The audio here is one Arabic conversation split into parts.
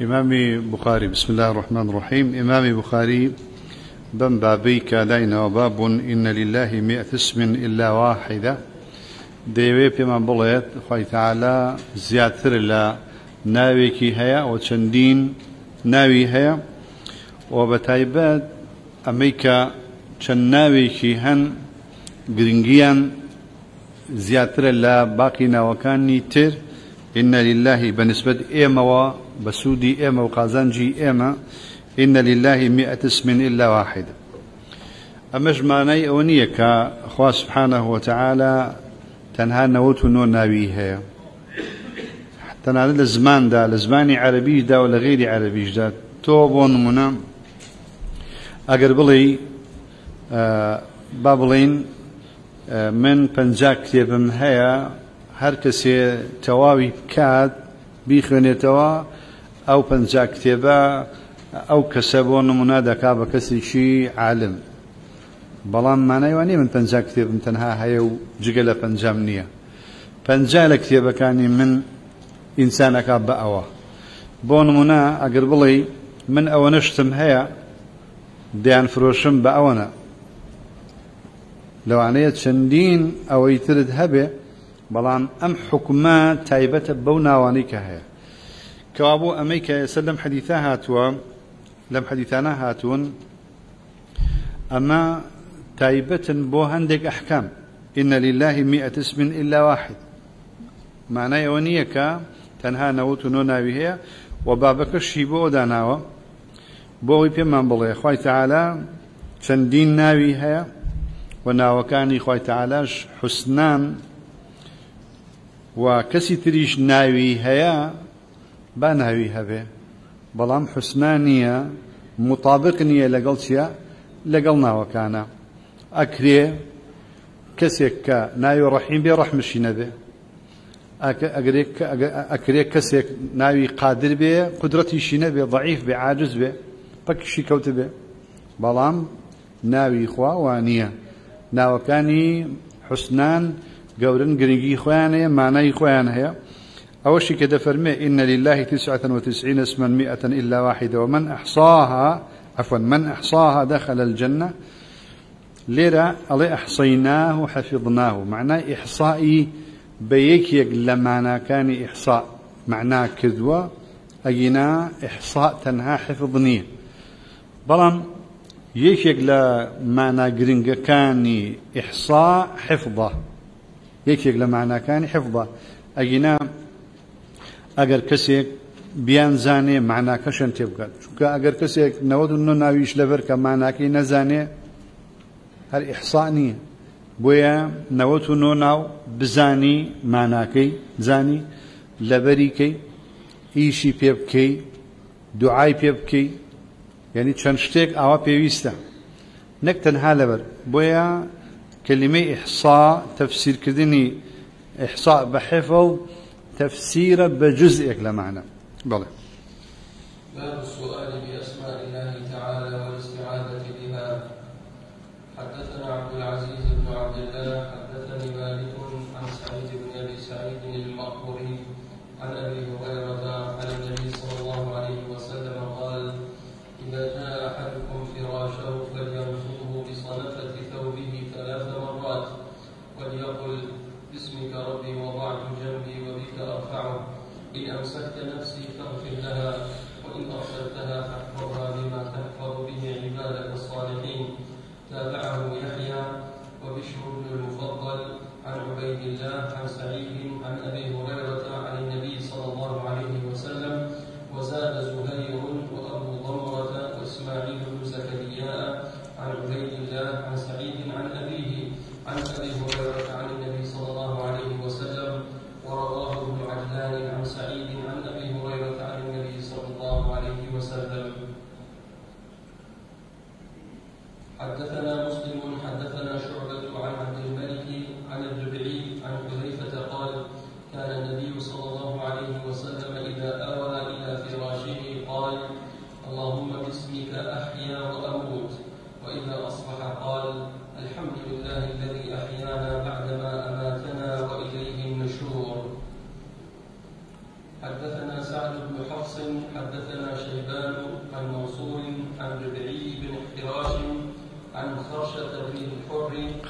إمامي بخاري بسم الله الرحمن الرحيم إمامي بخاري بن بابيك لين وباب إن لله مئة اسم إلا واحدة دەیەوێ پێمان بڵێت خی تەعالا زیاتر لە ناوێکی هەیە و چەندین ناوی هەیە. و بە تایبەت ئەمەی کە چەند ناوێکی هەن گرنگیان زیاترە لە باقی ناوەکانی تر. إن لله بنسبة إيما وبسودي إيما وقازنجي إيما إن لله مئة اسم إلا واحد. أمش ماني أونيك أخوة سبحانه وتعالى تەنها نەوت و نۆ ناوی هەیە تەنانە لە زماندا لە زمانی عەربیشدا و لە غێری عەربیشدا تۆ بۆ نمونە ئەگەر بڵێ با بڵین من پەنج کتێبم هەیە هەر کەسێ تەواوی بکات بیخوێنێتەوە ئەو پەنج کتێبە ئەو کەسە بۆ نمونە دەکا بە کەسێکی عالم. بەڵام مانایوانی من پەنج کتێبم تەنها هەیە و جگە لە پەنجام نییە. پەنج لە کتێبەکانی من ئینسانەکە بە ئەوە. بۆ نمونە ئەگەر بڵێ من ئەوە نشتم هەیە دەیان فرۆشم بە ئەوەنە. لەوانەیە چەندین ئەوەی ترت هەبێ بەڵام ئەم حکومە تایبەتە بەو ناوانەی کە هەیە. کەوا بۆ ئەمەی کە ئێستا لەم حەدیثە هاتووە لەم حەدیثانە بو هندك أحكام إن لله مئة اسم إلا واحد. معناه ونيك تنها نوت نوناوي هي وبابك الشيبو داناوا بۆی پێمان بڵێ خی تعالا چەندین ناوی هەیە و ناوەکانی خی تعالاش حوسنان و کەسی تریش ناوی هەیە با ناوی هەبێ. بەڵام حوسنان نییە مطابق نییە لەگەڵ چیە لەگەڵ ناوەکانە. ئەکرێ کەسێک کە ناوی ڕەحیم بێ ڕەحمشی نەبێ. ئەکرێ کەسێک ناوی قادر بێ قدرەتیشی نەبێ ضعیف بێ عاجز بێ پەکشی کەوت بێ. بەڵام ناوی خوا وانە ناوەکانی حوسنان گەورن گرنگی خۆیان هەیە مانای خۆیان هەیە. أوشي كده فرمي إن لله تسعة وتسعين اسما مئة إلا واحدة ومن أحصاها عفوا من أحصاها دخل الجنة ليرة الله أحصيناه وحفظناه معناه إحصائي بيك لمعنى كان إحصاء معناه كذوة أجينا إحصاء تنها حفظني بلام يكيك قرنجة كان إحصاء حفظه يكيك لمعنى كان حفظه أجينا أجر كسيك بیان زانێ معناکەشن تێ بکات چونکە ئەگەر کەسێک نەوەد و ناویش لەبەر کە ماناکەی نەزانێ هەر ئیحسا نییە. بۆیە نەوەت و نۆ ناو بزانی ماناکەی زانی لەبەریکەی ئیشی پێ بکەی دوعای پێ بکەی. یعنی چەند شتێک ئاوا پێویستە. نەک تەنها لەبەر. بۆیە کلمەی ئیحسا تەفسیرکردنی ئیحسا بە حفڵ تفسير بجزء لمعنى. بلى. باب السؤال بأسماء الله تعالى والاستعاذة بها. حدثنا عبد العزيز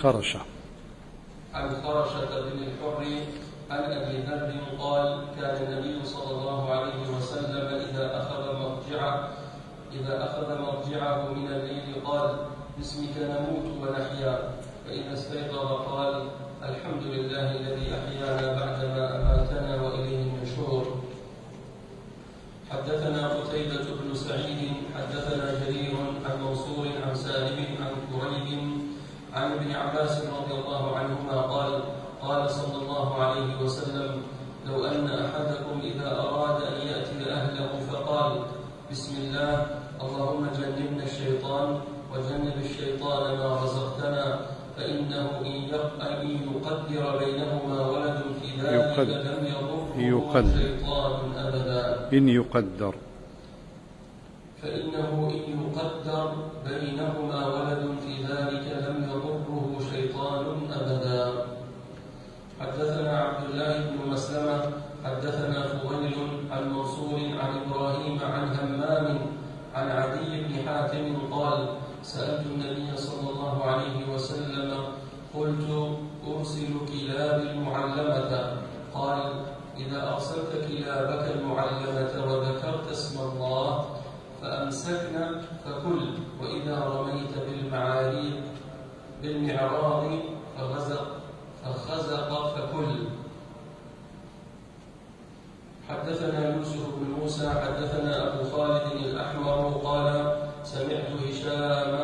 خرشة عن خرشة بن الحر عن ابي ذر قال كان النبي صلى الله عليه وسلم اذا اخذ مرجعه اذا اخذ مرجعه من الليل قال باسمك نموت ونحيا فاذا استيقظ قال الحمد لله الذي أحيانا بعدما اماتنا واليه النشور حدثنا قتيبة بن سعيد حدثنا جرير عن منصور عن سالم عن كريب عن ابن عباس رضي الله عنهما قال قال صلى الله عليه وسلم لو أن أحدكم إذا أراد أن يأتي أهله فقال بسم الله اللهم جنبنا الشيطان وجنب الشيطان ما رزقتنا فإنه إن يقدر بينهما ولد في ذلك لم يضره الشيطان أبدا إن يقدر فإنه إن يقدر بينهما ولد في ذلك لم يضره شيطان أبدا حدثنا عبد الله بن مسلمة حدثنا فضيل عن منصور عن إبراهيم عن همام عن عدي بن حاتم قال سألت النبي صلى الله عليه وسلم قلت أرسل كلابي المعلمة قال إذا أرسلت كلابك المعلمة وذكرت اسم الله فأمسكنا فكل وإذا رميت بالمعاريض بالمعراض فغزق فخزق فكل حدثنا يوسف بن موسى حدثنا أبو خالد الأحمر قال سمعت هشام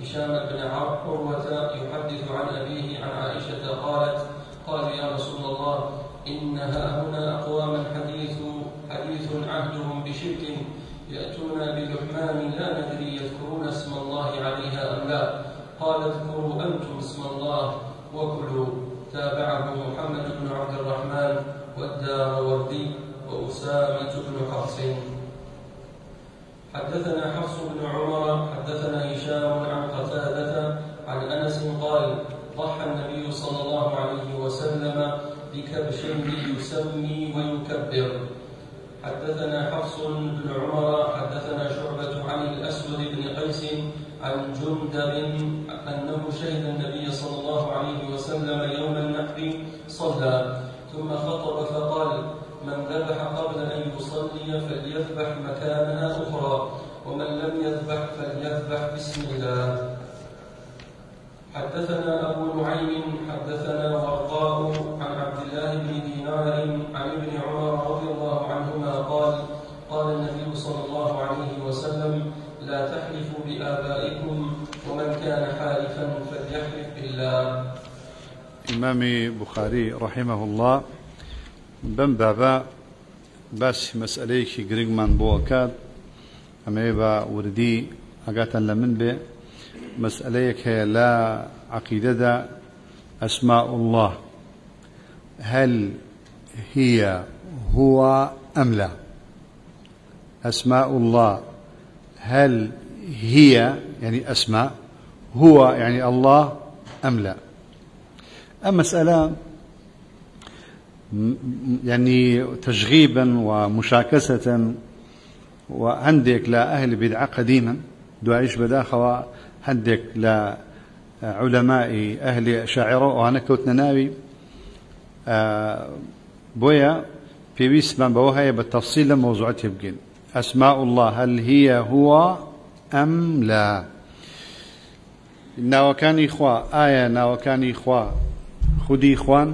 هشام بن عروة يحدث عن أبيه عن عائشة قالت قال يا رسول الله إن هنا أقواما حديث حديث عهدهم بشرك يأتون بلحمان لا ندري يذكرون اسم الله عليها أم لا أنتم اسم الله وكلوا. تابعه محمد بن عبد الرحمن والدار وردي وأسامة بن حفص. حدثنا حفص بن عمر حدثنا هشام عن قتادة عن أنس قال ضحى النبي صلى الله عليه وسلم بكبش يسمي ويكبر. حدثنا حفص بن عمر حدثنا شعبة عن الأسود بن قيس عن جندب أنه شهد النبي صلى الله عليه وسلم يوم النحر صلى ثم خطب فقال من ذبح قبل أن يصلي فليذبح مكانها أخرى ومن لم يذبح فليذبح بسم الله. حدثنا أبو نعيم حدثنا ورقاء عن عبد الله بن دينار عن ابن عمر رضي الله عنهما قال قال النبي صلى الله عليه وسلم لا تحلفوا بآبائكم ومن كان حالفا فليحلف بالله إمام بخاري رحمه الله. بم بابا باس مسألەیەکی گرنگمان بۆ أما يبا وردي أقاتا لمن به. مسأليك هي لا عقيدة أسماء الله. هل هي هو أم لا؟ أسماء الله. هل هي يعني أسماء هو يعني الله أم لا؟ المسألة يعني تشغيبا ومشاكسة وعندك لا أهل بدعة قديما دعيش بداخوا عندك لا علماء أهل شاعرة وأنا كنت ناوي آه، بويا في بيسمان بوها بالتفصيل لموضوعات يبقين. أسماء الله هل هي هو أم لا؟ ناوكان إخوة آية ناوكان إخوة خودی خوان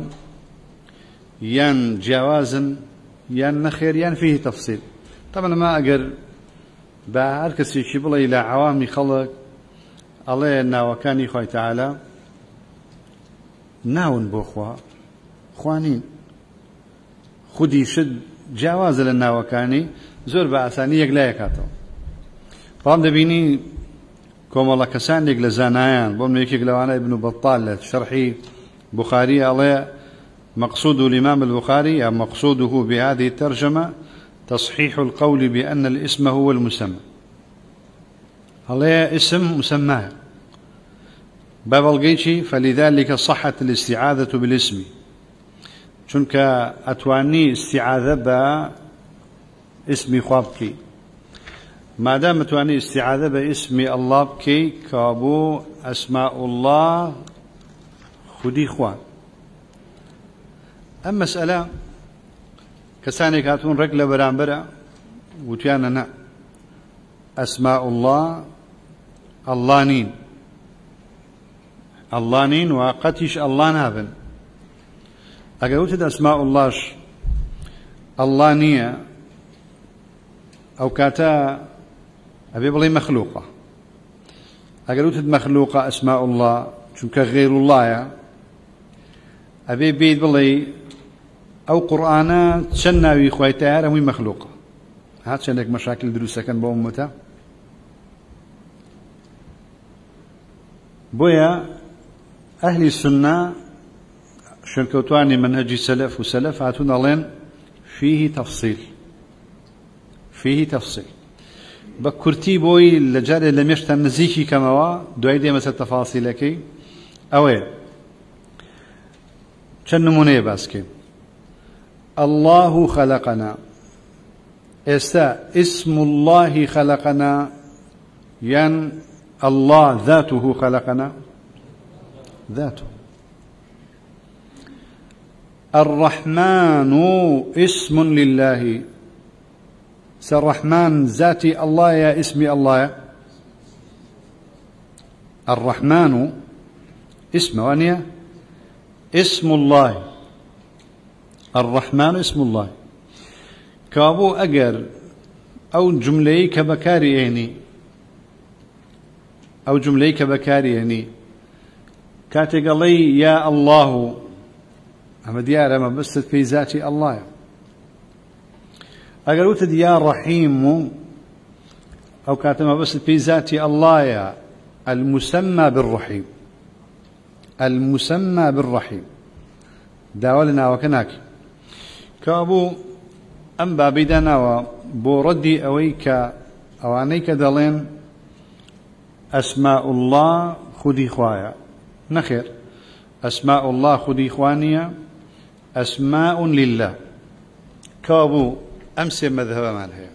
یان جیاوازن یان نەخێریان فيه تەفسیر. تەمە ما ئەگەر بە هەر کەسێکی بڵێ لە عوامی خەڵک ئەڵێ ناوەکانی خۆی تەعاالە ناون بۆ خوا خوانین. خودی شت جیاوازە لە ناوەکانی زۆر بە ئاسانی یەک لای کاتەوە. بەڵام دەبینی کۆمەڵە کەسانێک لە زانایان بۆم یەکێک لەوانای بن و بەپال لە شەرحی بخاري الله مقصود الإمام البخاري أو مقصوده بهذه الترجمة تصحيح القول بأن الاسم هو المسمى. الله اسم مسماه باب القيشي فلذلك صحت الاستعاذة بالاسم. چونکە ئەتوانی استعاذە بە اسمي خوابكي ما دام تواني استعاذة باسم الله بكي كابو أسماء الله خدي خوان أما مسألة كساني كاتون رجل برامبرة وتيانا أسماء الله الله نين الله نين وقتش الله نابن. أقول أسماء الله الله نية أو كاتا أبي بلي مخلوقة أقول مخلوقة أسماء الله چونکە غير الله ئەبێ بێت بڵێ ئەو قورآانە چەند ناوی خی تار هەمووی مەخلوق؟ ها چندێک مەشاکل دروستەکەن بۆ عمەتە بۆیە ئەهلی سنا شنکەوتانی منهجی سەلف و سەلف هاتون ئەڵێن فیهی تەفسیل. فیهی تەفسیل. بە کورتی بۆی لە جارێ لە مێشتا نزیکی کەمەوە دوای دێمەسەر تەفاسیلەکەی ئەوەیە چەند نمونەیە باسکەین الله خلقنا. استا اسم الله خلقنا ين الله ذاته خلقنا؟ ذاته. الرحمن اسم لله. الرحمن ذاتي الله يا اسمي الله. الرحمن اسم وانيا؟ اسم الله. الرحمن اسم الله. كابو أجر أو جملة كبكاري يعني. أو جملة كبكاري يعني. كاتقلي يا الله. أما ديار ما بس في ذاتي الله. أجر وتد يا رحيم. أو كاتما بس في ذاتي الله. المسمى بالرحيم. المسمى بالرحيم. داولنا وكناكي كابو ئەم بابەی داناوە بۆ ڕەدی ئەوەی کە ئەوانەی کە الله خودی خوایە. نەخێر. ئەسماء الله خودی خوانیە ئەسماء لله. كابو أمس مذهبمان هي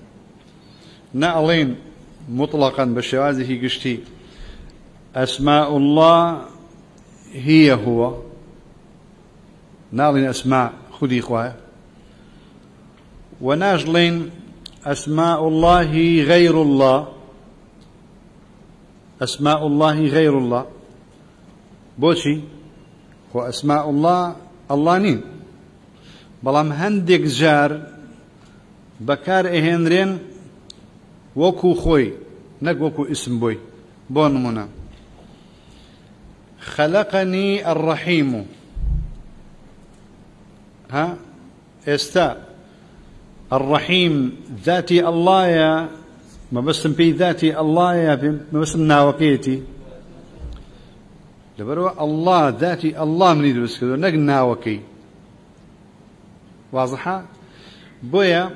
نألين مطلقا بشوازه قشتي أسماء الله هي هو. نالين أسماء خدي إخوة. وناجلين أسماء الله غير الله. أسماء الله غير الله. بوشي هو أسماء الله الله نين. بەڵام هەندێک جار بەکار ئەهێنرێن وەکو خۆی نەک وەکو ئیسم بۆی بۆ نمونە خەلقنی الرحیم ها؟ ئێستا الرحيم ذاتي الله يا ما بس بي ذاتي الله يا ما بس ناوكيتي. لبروا الله ذاتي الله من يدرس كذا نق ناوكي. واضحة؟ بويا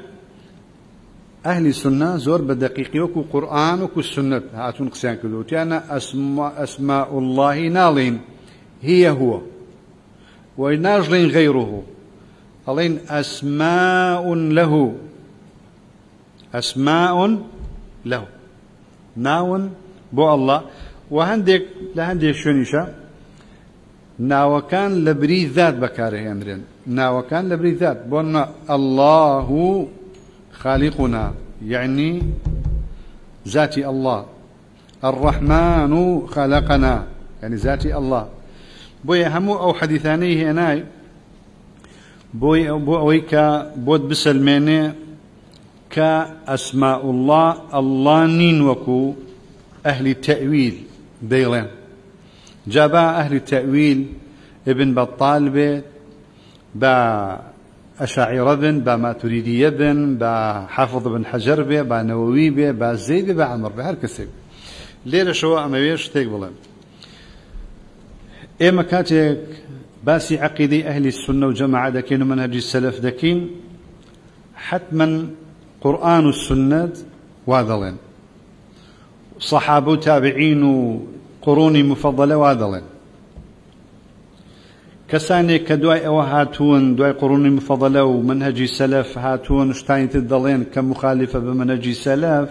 أهل السنة زور بدقيق وكو قرآن وكو السنة. هاتون كذو تيانا أسماء, أسماء الله نالين. هي هو. وناجلين غيره. ألين أسماء له. أسماء له. ناون بو الله. وهندك لهندك شونيشا ناوكان لبري ذات بكاره أمرين. ناوكان لبري ذات. بونا الله خالقنا يعني ذاتي الله. الرحمن خلقنا يعني ذاتي الله. بويا همو أو حديثانيه هناي ئەوەی کە بۆت بسەلمێنێ کە ئەسماء الله الله نین وەکو ئەهلی تەویل دەیڵێن جابا ئەهلی تەویل ابن بەطال بێت بە ئەشاعیرە بن بە ماتوریدیە بن بە حافظ بن حەجەر بێ بە نەوەوی بێ بە زەید بە عەمر بە هەر کەسێک لێرەشەوە ئەمەوێ شتێک بڵێن ئێمە کاتێک باسي عقيدة أهل السنة وجماعة دكين ومنهج السلف دكين حتما قرآن السنة واذلين. صحابة تابعين وقرون مفضلة واذلين. کەسانێک کە دوای ئەوە هاتوون دوای قڕونی مفەضلە و منهجی سەلف هاتوون شتانی تر دەڵێن کە مخالفە بە منهجی سەلف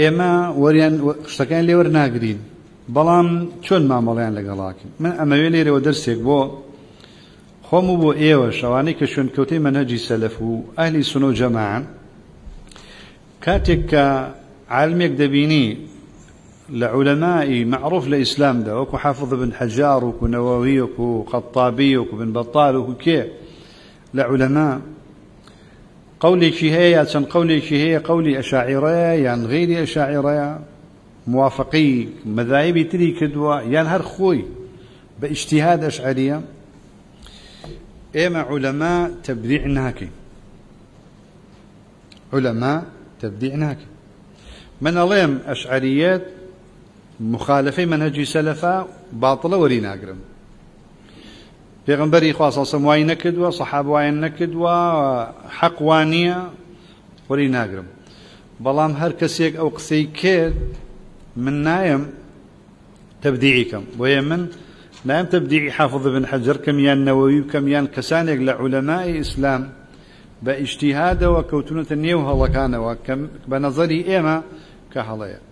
ئێمە وەریان شتەکان لێوە ناگرین بەڵام چۆن مامەڵیان لەگەڵاکەین من ئەمەوێ لێرەوە دەرسێک بۆ خۆم و بۆ ئێوە شەوانەی کە شوێنکەوتەی منهجی سەلف و ئەهلی سنە و جەماعن. کاتێک کە عالمێک دەبینی لعلماء معروف لإسلام ده. وكو حافظ بن حجار وكو نووي وكو خطابي وكو بن بطال وكو كي. لعلماء. قولي شي هي سن قولي شي هي قولي أشاعرة يعني غير أشاعرة. موافقي مذاهبي تري كدوا يعني هر خوي باجتهاد أشعرية. إما علماء تبديع ناكي. علماء تبديع ناكي. من أليم أشعريات مخالفەی منهجی سەلەفا باڵە وەری ناگرم. پێغمبەری خواسەسم وای نەکردووە سەحاب وایان نەکردووە حەقوانیە وەری ناگرم. بەڵام هەر کەسێک ئەو قسەی کرد من نایم تبدیعیکەم بۆیە من نایم تبدیعی حافظ بن حەجر کەم یان نەوەوی بکەم یان کەسانێک لە عولەمای ئیسلام بە ئیشتیهادەوە کەوتونەتە نێو هەڵەکانەوە بە نەزەری ئێمە کە هەڵەیە.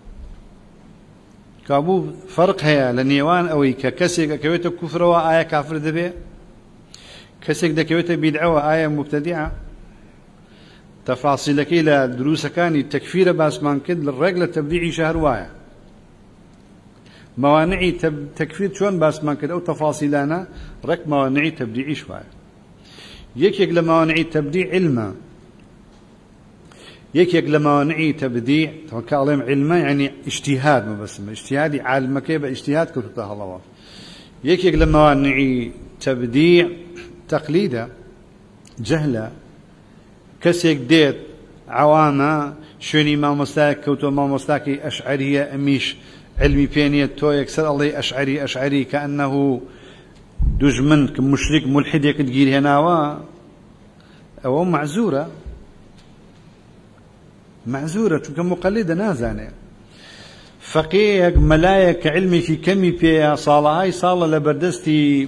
کابوو فەرق هەیە لە نێوان ئەوەی کە کەسێک ئەکەوێتە کوفرەوە ئایا کافر دەبێ؟ کەسێک دەکەوێتە بیدعەوە ئایا مبتدیعە؟ تەفاسیلەکەی لە دروستەکانی تەکفیرە باسمان کرد لە ڕێک لە تەبدیعی شەهر وایە. موانعی تەکفیر چۆن باسمان کرد؟ ئەو تەفاسیلانە ڕێک موانعی تەبدیعیش وایە. یەکێک لە موانعی تەبدیع علمە. یەکێک لە ماوانعی تەبدی تەکڵێم علمە ینی اجتهاد مەبەسمە اجتهادی عالمەکەی بە اجتهاد کەوتە هەڵەوە یەکێک لە ماوانعی تەبدی تەقلیدە جەهلە کەسێک دێت عوامە شوێنی مامۆستای کەوتۆ مامۆستاکی ئەشعریە ئەمیش علمی پێنیێت تۆ یەکسەر ئەڵێ ئەشعری ئەشعری کە ئەنەه دژمن مشرک ملحدێکت گیر هێناوە ئەوە معزورە معزورة چونکە مقلدە نازانێ. فەقەیەک مەلایەک کە علمێکی کەمی پێەیە ساڵەهای ساڵە لە بەردەستی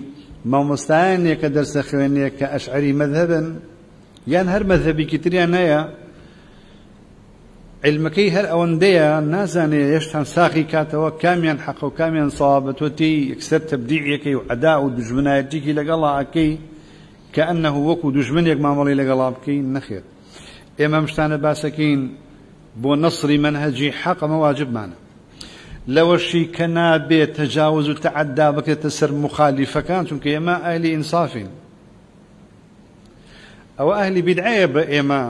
مامۆستایانێکە دەرسە خوێنێک کە ئەشعری مەذهبن. یان هەر مەذهبێکی تریان هەیە علمەکەی هەر ئەوەندەیە نازانێ هێشتان ساقی کاتەوە کامیان حەق و کامیان سەوابەتۆتی یەکسەر تەبدیعەکەی و عەدا و دژمنایەتێکی لەگەڵا ئەکەی کە ئەنەه وەکو دژمنێک مامەڵی لەگەڵا بکەین نەخێت ئێمە شتانە باسەکەین بۆ نەسری منهجی حەقەمە واجبمانە لەوەشی کە نابێت تەجاوز و تەعەدا بکرێتە سەر مخالیفەکان چونکە ئێمە ئەهلی ئینسافین ئەوە ئەهلی بیدعەیە بە ئێمە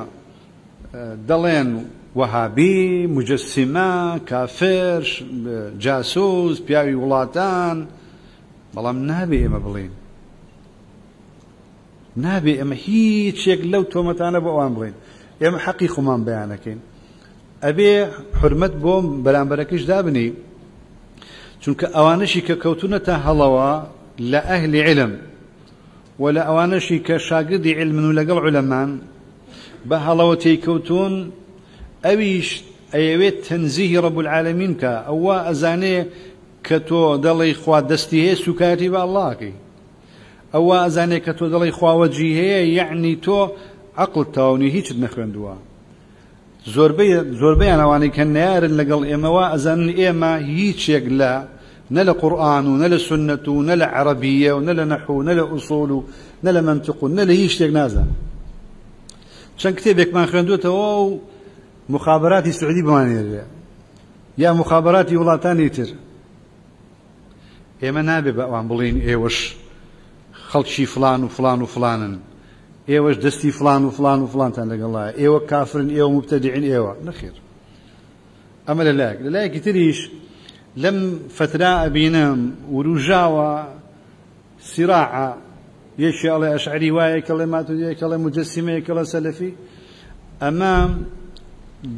دەڵێن وەهابی جاسوس پیاوی وڵاتان بەڵام نابێ ئێمە بڵین نابێ ئەمە هیچێک لەو تۆمەتانە بۆ ئەوان ئێمە حەقی خۆمان بەیانەکەین. ئەبێ حرمەت بۆم بەرامبەرەکەش دابنی چونکە ئەوانشی کە کەوتونەتە هەڵەوە لە ئەهلی علم و لە ئەوانشی کە شاگردی علمن و لەگەڵ علەمان بە هەڵەوە تێکەوتون ئەویش ئەیەوێت تەنزیهی ڕەب العالمین کە ئەوە ئەزانێ کە تۆ دەڵی خوا دەستی هەیە سوکاتی بە ئەڵڵاکەی ئەوە ئەزانێ کە تۆ دەڵی خواوەجی هەیە یعنی تۆ عقل تاونی هیچت نەخوێندووە زۆربەی زۆربەیان ئەوانەی کە نارن لەگەڵ ئێمەوە ئەزان ئێمە هیچێک لە نە لە قورآن و نە لە سنت و نە لە عەرەبیە و نە لە نەحو نە لە ئوسوڵ و نە لە منطق و نە لە هیچ شتێک نازان. چەند کتێبێکمان خوێندوێتەوە و مخابراتی سعودی بمانێرێ. یا مخابراتی وڵاتانی تر. ئێمە نابێ بە ئەوان ئێوەش خەڵکی فلان و فلان و فلانن. ئێوەش دەستی فلان و فلان و فلانتان لەگەڵایە ئێوە کافرن ئێوە مبتدعین ئێوە نەخێر ئەمە لەلایەک لەلایەکی تریش لەم فترا ئەبینم وروژاوە سراعە یەکی ئەڵێ ئەشعری وایە کەڵێ ماتودیە کەڵێ مجسیمەیە کەڵە سەلەفی ئەمە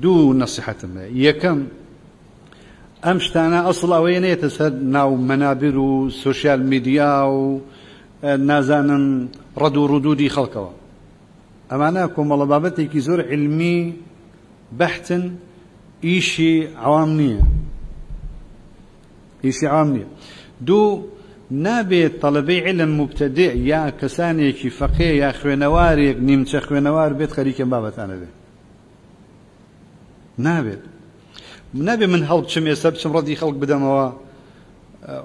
دوو نەسیحەتم یەکەم ئەم شتانە ئەسڵ ئەوەیە نێتە سەر ناو مەنابر و سوسیال میدیا و نازانم ڕەد و ڕودودی خەڵکەوە. ئەمانە کۆمەڵە بابەتێکی زۆر علمی بەحتن ئیشی عوام نییە. ئیشی عام نییە. دوو نابێت طلبەی علم مبتدع یا کەسانێکی فەقێ یا خوێنەوارێک نیمچە خوێنەوار بێت خەریکە بابەتانە بێت. نابێت. نابێ من هەڵ بچم ێستا بچم ڕەدی خەڵک بدەمەوە.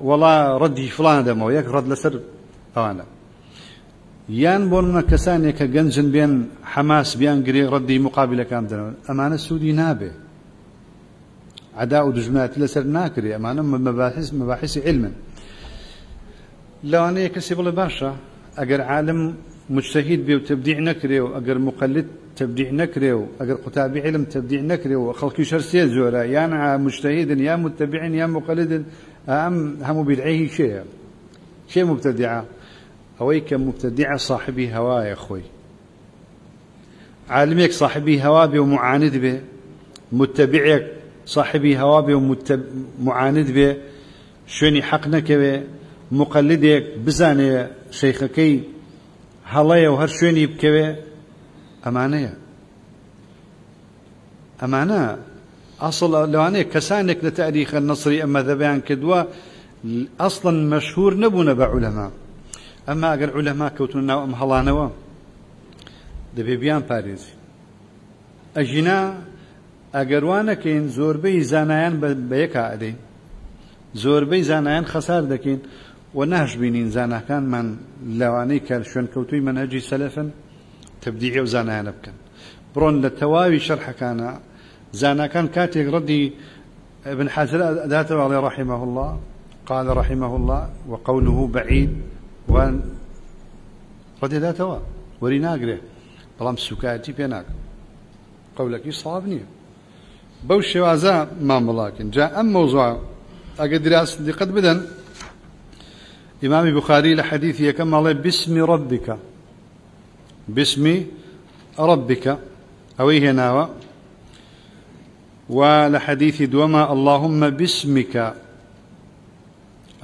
وەڵا ڕەدی فلان دەمەوە یەک ڕەد لەسەر ئەوانە یان بۆ منە کەسانێک کە گەنجن بێن حەماس بیان گرێ ڕەدی مقابلەکان دەنەوە ئەمانە سوودی نابێ. عدا و دژمناتی لەسەر ناکرێ ئەمانە مەباحث مەباحثی علمن. لەوانەیە کەسی بڵێ باشە عالم مجتهد بێ و تبدیع نەکرێ مقلد تبدیع نەکرێ و ئەگەر قوتابی علم تبدیع نەکرێ و خەڵکی شەر سێ زۆرە یان مجتهدن یا متبعین یا مقلدن ئەم هەموو بیدعەیهی شەیە شێ مبتدعە ئەوەی کە مبتدعە صاحبی هەوایە خۆی عالمێک صاحبی هەوا بێ و معاند بێ متبعێک صاحبی هەوا بێ و معاند بێ شوێنی حەق نەکەوێ مقلدێک بزانێ شەیخەکەی هەڵەیە و هەر شوێنی بکەوێ ئەمانەیە ئەمانە ئەسڵ لەوانەیە کەسانێک لە تاریخە نەسری ئەمە دەبیان کردووە ئەسڵن مەشهور نەبوونە ئەمما ئەگەر عولەما کەوتون ناو ئەم هەڵانەوە دەبێ بیان پارێزی. ئەژینا ئەگەروانەکەین زۆربەی زانایان بە یەکا ئەدەین زۆربەی زانایان دەکەین و ناش بینین زانەکانمان لەوانەی کە شوێنکەوتوی منهجی سەلفن تبدیعی و زانایانە بکەن. بڕۆن لە تەواوی شەرحەکانە زانەکان کاتێک ڕەدی ابن حجر ذاته عليه رحمه الله قال رحمه الله وقوله بعيد وان ردي ذاته وري ناقره بلام سكاتي بيناك قولك صواب نيه بەو شێوازە مامەڵاکن جا ئەم مۆزوع ئەگە دراست دقت بدەن ئیمامی بخاری لە حەدیث یەکەم ماڵێ بسمی ڕبیکە بسمی ڕبیکە ئەوەی هێناوە و لحديث دوما اللهم باسمك.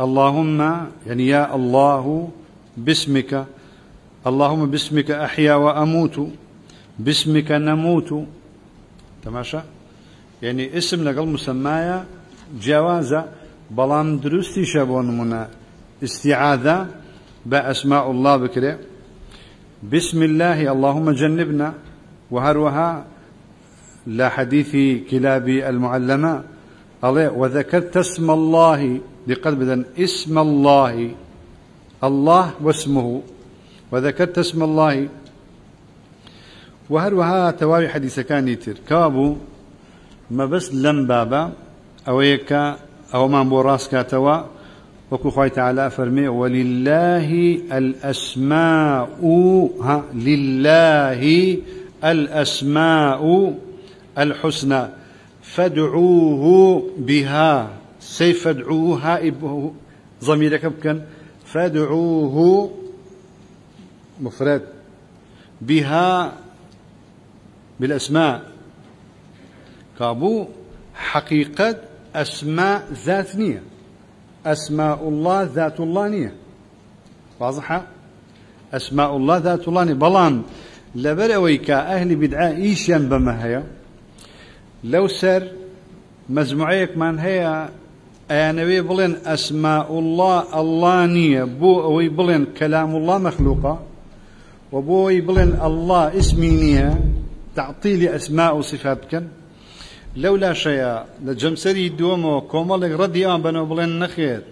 اللهم يعني يا الله باسمك اللهم باسمك أحيا وأموت باسمك نموت. تماشى؟ يعني اسم لقل مسمايا جوازة بلام درستي شابون منا. استعاذة بأسماء الله بكرة بسم الله اللهم جنبنا. وهروها لا حديث كلاب المعلمة. وذكرت اسم الله لقد بدن اسم الله. الله واسمه. وذكرت اسم الله. وهروها تواوي حديث كان يتر كابو ما بس لم بابا أويك أو ما بوراس كاتوا. وكو خوي تعالى فرمي ولله الأسماء. ها لله الأسماء الحسنى. فادعوه بها. سيف فادعوها ضميرك بكن. فادعوه مفرد بها بالأسماء. كابو حقيقة أسماء ذات نية أسماء الله ذات الله نية. واضحة؟ أسماء الله ذات الله نية. بلان لبر أويكا أهل بدعاء إيشيان بما لو سر مجموعيك من هي أيانوي بلين أسماء الله الله نية. بو بلين كلام الله مخلوقة وبو بلين الله اسمي نية. تعطيل أسماء وصفات كن لولا شيء لجمسري دومو كومالك ردي آن بنو بلين نخير.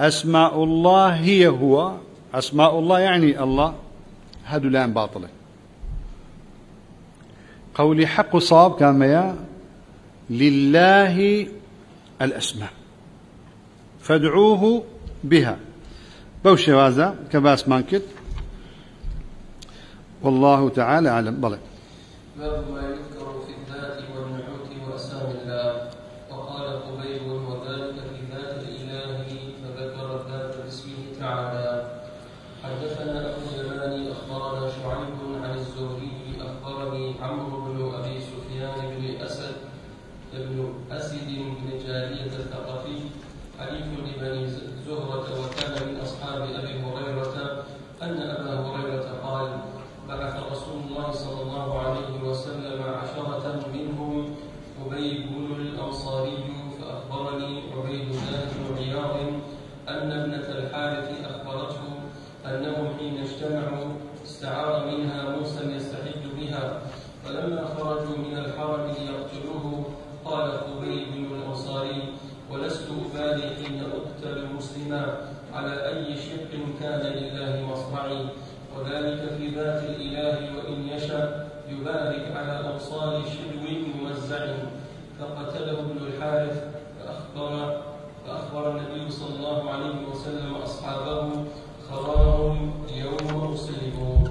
أسماء الله هي هو. أسماء الله يعني الله. هادو لأن باطلة قولي حق صواب كما لله الأسماء. فادعوه بها. بوشي هذا كباس مانكت. والله تعالى أعلم. بلى. باب ما يذكر في الذات والنعوت وأسماء الله. وقال قبيب وذلك في ذات الإله فذكر الذات باسمه تعالى حدثنا ابو اليمان اخبرنا شعيب عن الزهري اخبرني عمرو بن ابي سفيان بن اسد بن اسد بن جاريه الثقفي حليف لبني زهره وكان من اصحاب ابي هريره ان ابا هريره قال بعث رسول الله صلى الله عليه وسلم عشرة منهم أبي بن الأنصاري فأخبرني عبيد الله بن عياض أن ابنة فلما خرجوا من الحرم ليقتلوه قال خبيب الأنصاري ولست أبالي حين أقتل مسلما على أي شق كان لله مصرعي وذلك في ذات الإله وإن يشاء يبارك على أبصار شلو موزع فقتله ابن الحارث فأخبر فأخبر النبي صلى الله عليه وسلم أصحابه خبرهم يوم أصيبوا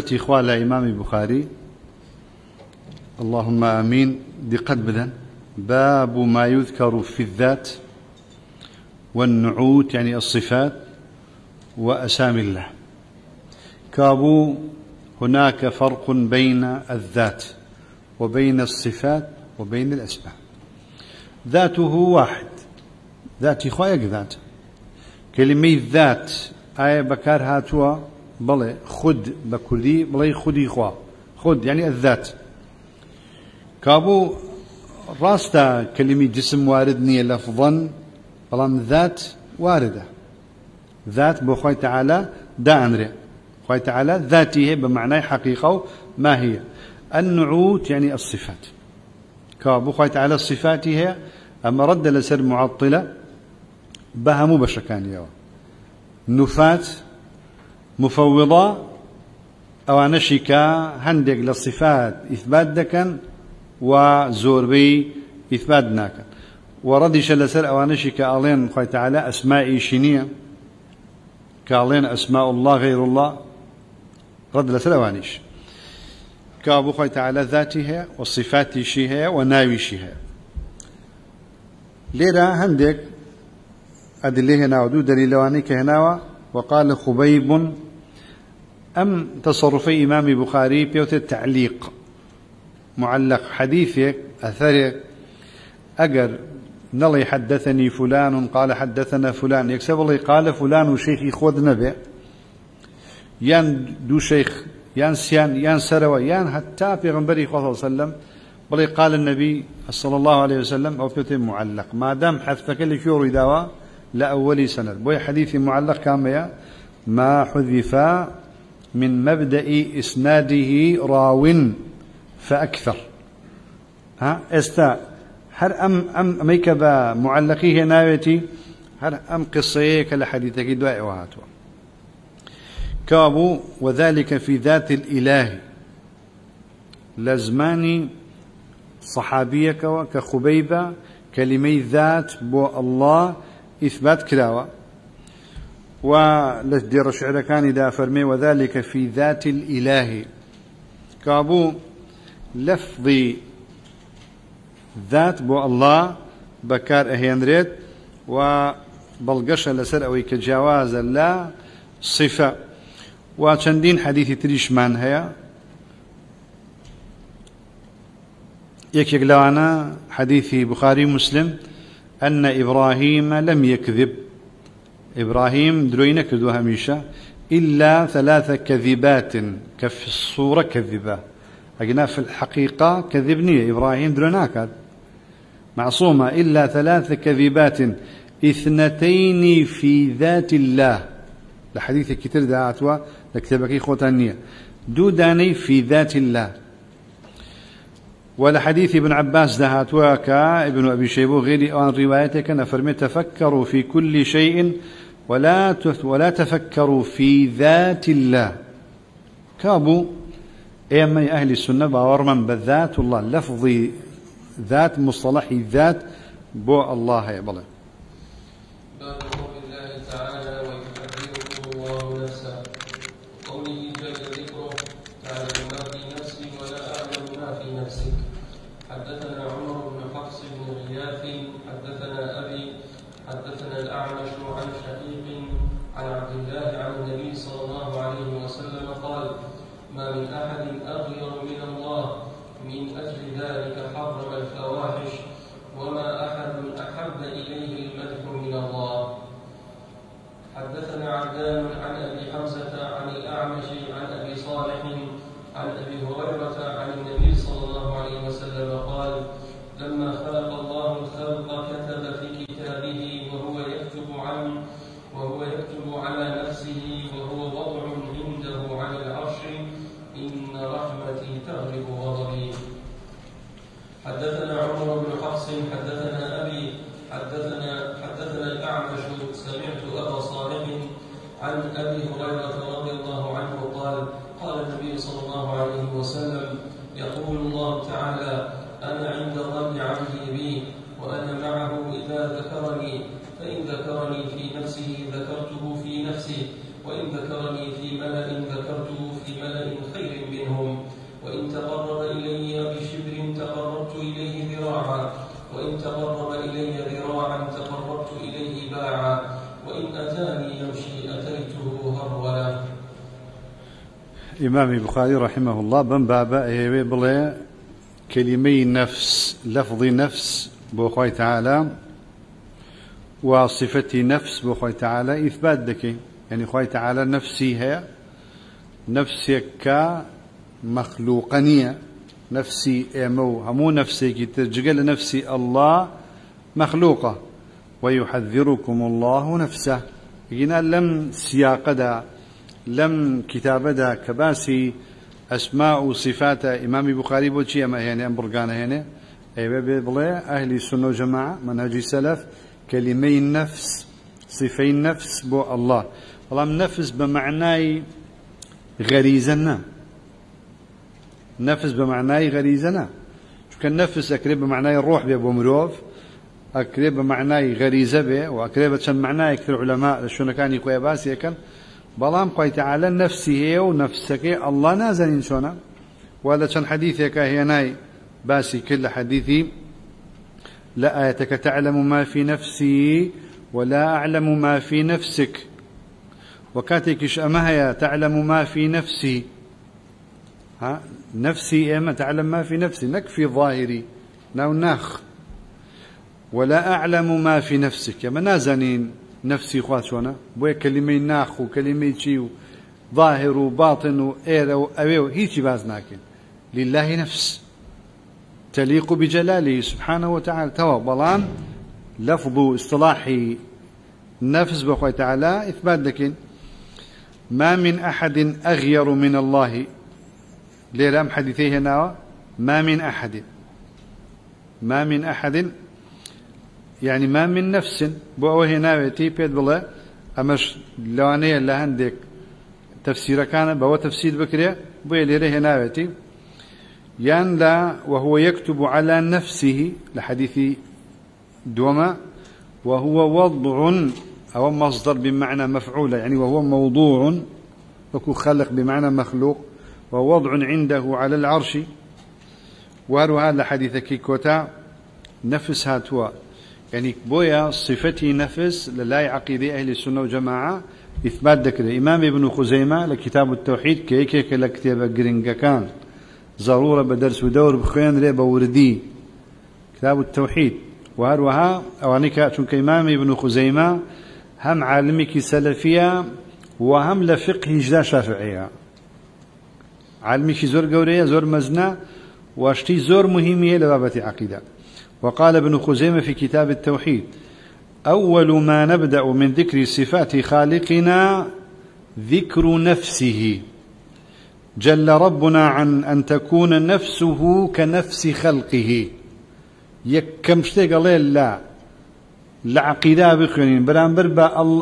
رحمتي إخوان إمام البخاري اللهم آمين. دقت بدن. باب ما يذكر في الذات والنعوت يعني الصفات وأسامي الله. كابو هناك فرق بين الذات وبين الصفات وبين الأسماء. ذاته واحد. ذات خوايك ذات. كلمة ذات آية بكار هاتوا بلي خد بكردي بلي خدي خوا. خد يعني الذات. كابو راستا كلمة جسم وارد نية لفظا بلان ذات واردة ذات بو تعالى دا أنري خوي تعالى ذاته بمعنى حقيقة ما هي. النعوت يعني الصفات. كابو خوي تعالى صفاته أما رد لسر معطلة بها مو بشكان يوا نفات مفوضة أو نشكا هندق للصفات إثبات دكن وزوربي إثبات ناكن. وردش لسر أو نشكا ألين خوي تعالى أسماء شنية كألين أسماء الله غير الله. رد لسر أوانيش كأبو خوي تعالى ذاتها وصفات شيها وناوي شيها ليرة هندك أدليه ناودو دليلواني كهناوة وقال خبيب أم تصرفي إمام بخاري بيوت التعليق؟ معلق حديثك أثرك أجر. نلي حدثني فلان قال حدثنا فلان. يكسب الله قال فلان شيخي خود نبي. يان دو شيخ يان سيان يان سروى يان حتى في غنبري صلى الله عليه وسلم. بل قال النبي صلى الله عليه وسلم أو في معلق. ما دام حذفك اللي شوري دوا لأول سند. بوي حديث معلق كاميا ما حذف من مبدأ إسناده راو فأكثر. ها إستا هر أم أم ميكبا معلقيه ناويتي هر أم قصيه كلا حديثك دعاء وهاتوا. كابو وذلك في ذات الإله. لزماني صحابيك كخبيبة كلمي ذات بو الله إثبات كلاوة. ولجدير الشعر كان إذا فرمي وذلك في ذات الإله. كابو لفظي ذات بو الله بكار أهينريت وبلغش لسر أوي كجواز لا صفة. وچندين حديث تريشمان هيا. يك يقلانا حديث بخاري مسلم أن إبراهيم لم يكذب. إبراهيم دروينة كدو هميشة إلا ثلاث كذبات كف الصورة كذبة. أجنا في الحقيقة كذبني إبراهيم دروناك معصومة. إلا ثلاث كذبات. إثنتين في ذات الله. لحديث كتير دعاتوا لكتبك خوتانية دو داني في ذات الله. ولحديث ابن عباس دهات وكا ابن أبي شيبو غير أن روايتك نفرمي تفكروا في كل شيء ولا ولا تفكروا في ذات الله. كابو ايما أهل السنة باورمن بذات الله لفظي ذات مصطلحي ذات بو الله يا بلد. إمام البخاري رحمه الله بن بابا بلا كلمي نفس لفظ نفس بوخوي تعالى وصفتي نفس بوخوي تعالى إثبات دكي. يعني خوي تعالى نفسي هي نفسك مخلوقانية نفسي إمو همو نفسي ترجل نفسي الله مخلوقة ويحذركم الله نفسه. هنا لم سياق دا لم كتاب دا كباسي أسماء وصفات إمام بخاري بوشي أما هنا أم برقانة هنا أي بلي أهل السنة وجماعة منهج سلف كلمي النفس صفي النفس بو الله. والله نفس بمعناي غريزنا. نفس بمعناي غريزنا. شو كان نفس أكريب بمعناي الروح بأبو مروف. أكريب بمعناي غريزة به وأكريب تشن معناي كثير علماء شو كان يكوي باسي بلام قوي تعالى نفسي هي ونفسك الله نازل شونا ولا كان حديثك هي ناي باسي كل حديثي لا آيتك تعلم ما في نفسي ولا أعلم ما في نفسك وكاتك أمهيا تعلم ما في نفسي ها؟ نفسي إما تعلم ما في نفسي نكفي ظاهري ناو ناخ. ولا أعلم ما في نفسك يا منازنين نفسي خوات شونا بويا كلمة ناخ وكلمة شي ظاهر وباطن وإيرا وأويو هيك باز ناكن لله نفس. تليق بجلاله سبحانه وتعالى. توا بلان لفظ اصطلاحي نفس بخوي تعالى إثبات لكن ما من أحد أغير من الله. ليرام حديثي هنا ما من أحد. ما من أحد يعني ما من نفس. بو هنا بيت بلا أمش لوانية اللي عندك تفسير كان بو تفسير بكري بو ليري هنا يان لا وهو يكتب على نفسه لحديث دوما وهو وضع أو مصدر بمعنى مفعول يعني وهو موضوع وكو خلق بمعنى مخلوق ووضع عنده على العرش. وهذا هذا حديث كيكوتا نفس هاتوا يعني بويا صفتي نفس للاي عقيدة أهل السنة وجماعة إثبات ذكر. إمام ابن خزيمة لكتاب التوحيد كيك كي لكتاب جرينجا كان. ضرورة بدرس ودور بخيان ريبا وردي كتاب التوحيد. وهروها أوانيك شنك إمام ابن خزيمة هم عالمك سلفية وهم لفقه جدا شافعية. عالمك زور قورية زور مزنة واشتي زور مهمية لبابة عقيدة. وقال ابن خزيمة في كتاب التوحيد أول ما نبدأ من ذكر صفات خالقنا ذكر نفسه. جل ربنا عن أن تكون نفسه كنفس خلقه. يكم شتيق الله لا لعقيدة بخيرين برامبر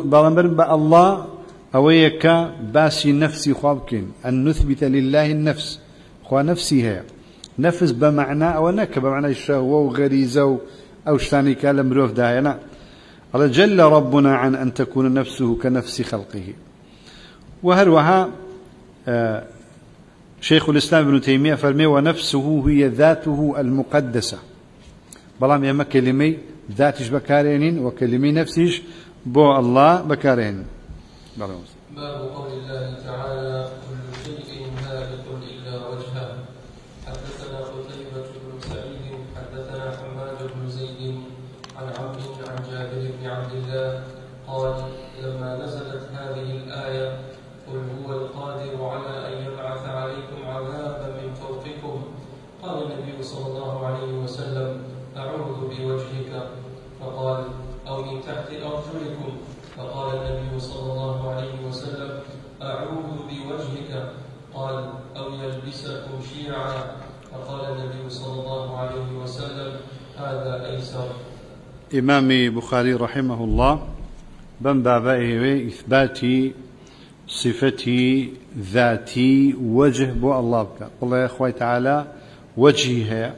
برامبر با الله أو يكا باسي نفسي خوابكين. أن نثبت لله النفس خوا نفسي هي. نفس بمعنى أو نك بمعنى الشهوة وغريزة أو شتاني كلام روف داينا قال جل ربنا عن أن تكون نفسه كنفس خلقه. وهروها آه شيخ الإسلام ابن تيمية فرمي ونفسه هي ذاته المقدسة. بلام يما كلمي ذاتش بكارين وكلمي نفسش بو الله بكارين باب قول الله تعالى إمام بخاري رحمه الله بن بابائه إثبات صفتي ذاتي وجه بو الله بك. والله يا أخوي تعالى وجهي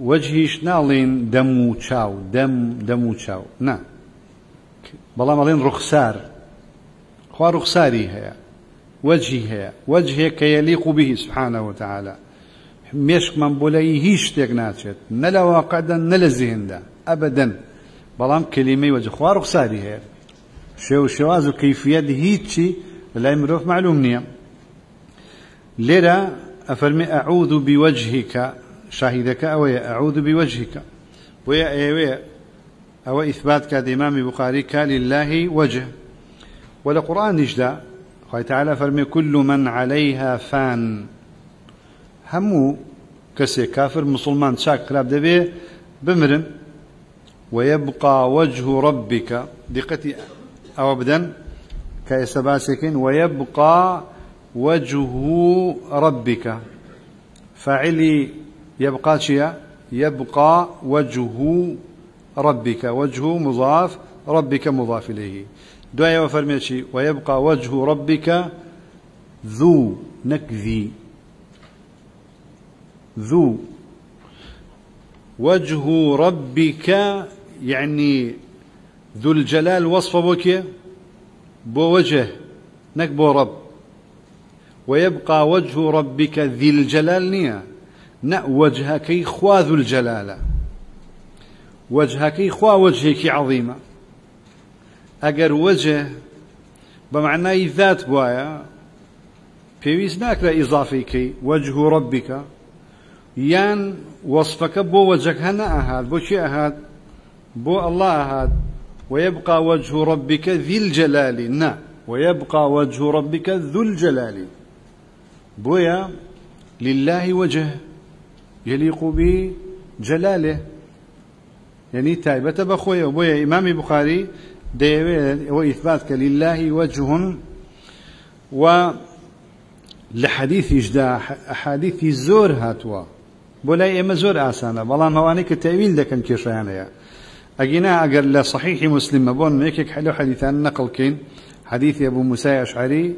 وجهيش نالين دمو تشاو دم دمو تشاو نا. بلا مالين رخسار. خوا رخساري هي وجهي هي وجهي كيليق به سبحانه وتعالى. مشك من بولاي هيش تيقناتشت نلا واقعدا نلا أبدا. بلام كلمة وجه خوا رخساري هي. شو شواز وكيفية هيتشي لا يمروف معلوم نية. لرا أفرمي أعوذ بوجهك. شاهدك أو أعوذ بوجهك. ويا أيوة أو إثبات كاد إمام بخاري لله وجه. ولقرآن نجدا قال تعالى فرمي كل من عليها فان. همو كسي كافر مسلمان شاك كلاب دبي بمرن. ويبقى وجه ربك دقتي أو أبدا كيسباسكين ويبقى وجه ربك. فعلي يبقى شيء يبقى وجه ربك. وجه مضاف ربك مضاف إليه. دعاء وفرميشي ويبقى وجه ربك ذو نكذي ذو. وجه ربك يعني ذو الجلال وصف بوك بو وجه نك بو رب. ويبقى وجه ربك ذي الجلال نيا. نأ وجهك خوا ذو الجلالة وجهك خوا وجهك عظيمة. أجر وجه بمعنى ذات بوايا. بيويز ناكرا إضافيكي وجه ربك. يان وصفك بو وجهك هنا أهاد بو شي أهاد بو الله أهاد ويبقى وجه ربك ذي الجلال نا ويبقى وجه ربك ذو الجلال. بويا لله وجه يليق بجلاله يعني تايبة بخويا وبويا إمام البخاري وإثباتك لله وجه. و لحديث إجدا أحاديث زور هاتوا. بولا إما زور آسانا بلا موانيك التأويل دكن كيشيانا أجينا أجر لصحيح مسلم بون ميكك حلو حديثان نقل كين. حديث أبو موسى أشعري.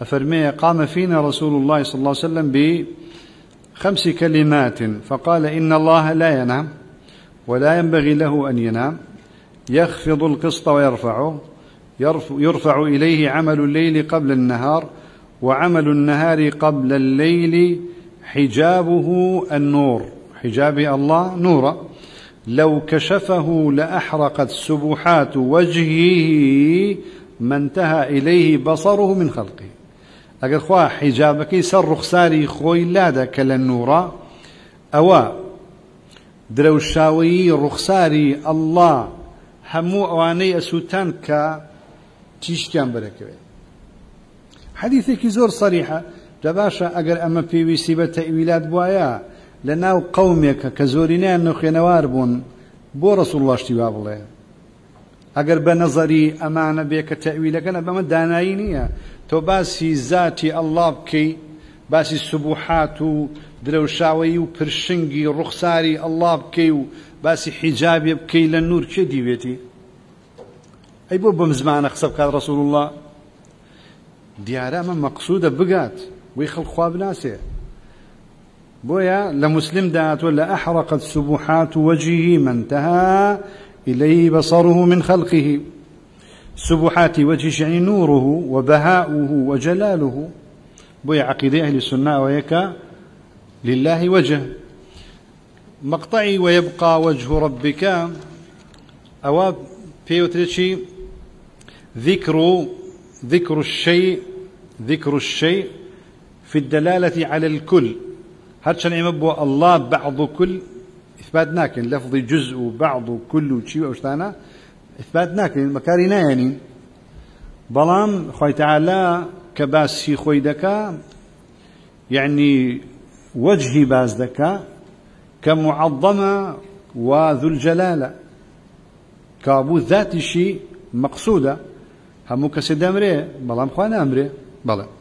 أفرمي قام فينا رسول الله صلى الله عليه وسلم بخمس كلمات فقال إن الله لا ينام ولا ينبغي له أن ينام. يخفض القسط ويرفعه. يرفع إليه عمل الليل قبل النهار وعمل النهار قبل الليل حجابه النور. حجاب الله نورا. لو كشفه لأحرقت سبحات وجهه ما انتهى إليه بصره من خلقه. أقل خوا حجابك سر رخساري خوي لادا كلا النورا أوا دروشاوي رخساري الله. همو أواني أسوتان كا تيشكان بركوي حديثك زور صريحة. دباشا أقر أما في ويسيبة تأويلات بوايا لناو قومك كزورينان نخينوار بون بو رسول الله اشتباه بڵێ ئەگەر بە نەزەری ئەمانە بێ کە تەویلەکەنە بەمە دانایی نییە تۆ باسی زاتی ئەلله بکەی باسی سبوحات و درەوشاوی و پرشنگی ڕوخساری ئەلله بکەی و باسی حیجابێ بکەی لە نور کێ دیوێتی ئەی بۆ بەم زمانە قسە بکات ڕسول الله. دیارە ئەمە مەقصودە بگات بۆی خەڵخوا بناسێ بويا لمسلم دات ولا أحرقت سبحات وجهه ما انتهى إليه بصره من خلقه. سبحات وجهه يعني نوره وبهاؤه وجلاله. بويا عقيدة أهل السنة ويكا لله وجه. مقطعي ويبقى وجه ربك. أو بيوتريتشي ذكر ذكر الشيء ذكر الشيء في الدلالة على الكل. هرچن ئێمە بۆ الله بعض كل إثبات ناكن. لفظ جزء وبعض كل شيء وشتانا إثبات ناكن. مكاري يعني بلام خوي تعالى كباسي خوي دكا يعني وجهي باز دكا كمعظمة وذو الجلالة كابو ذات شيء مقصودة همو كسي أمري بلام خوانا أمري بلام باب قول الله تعالى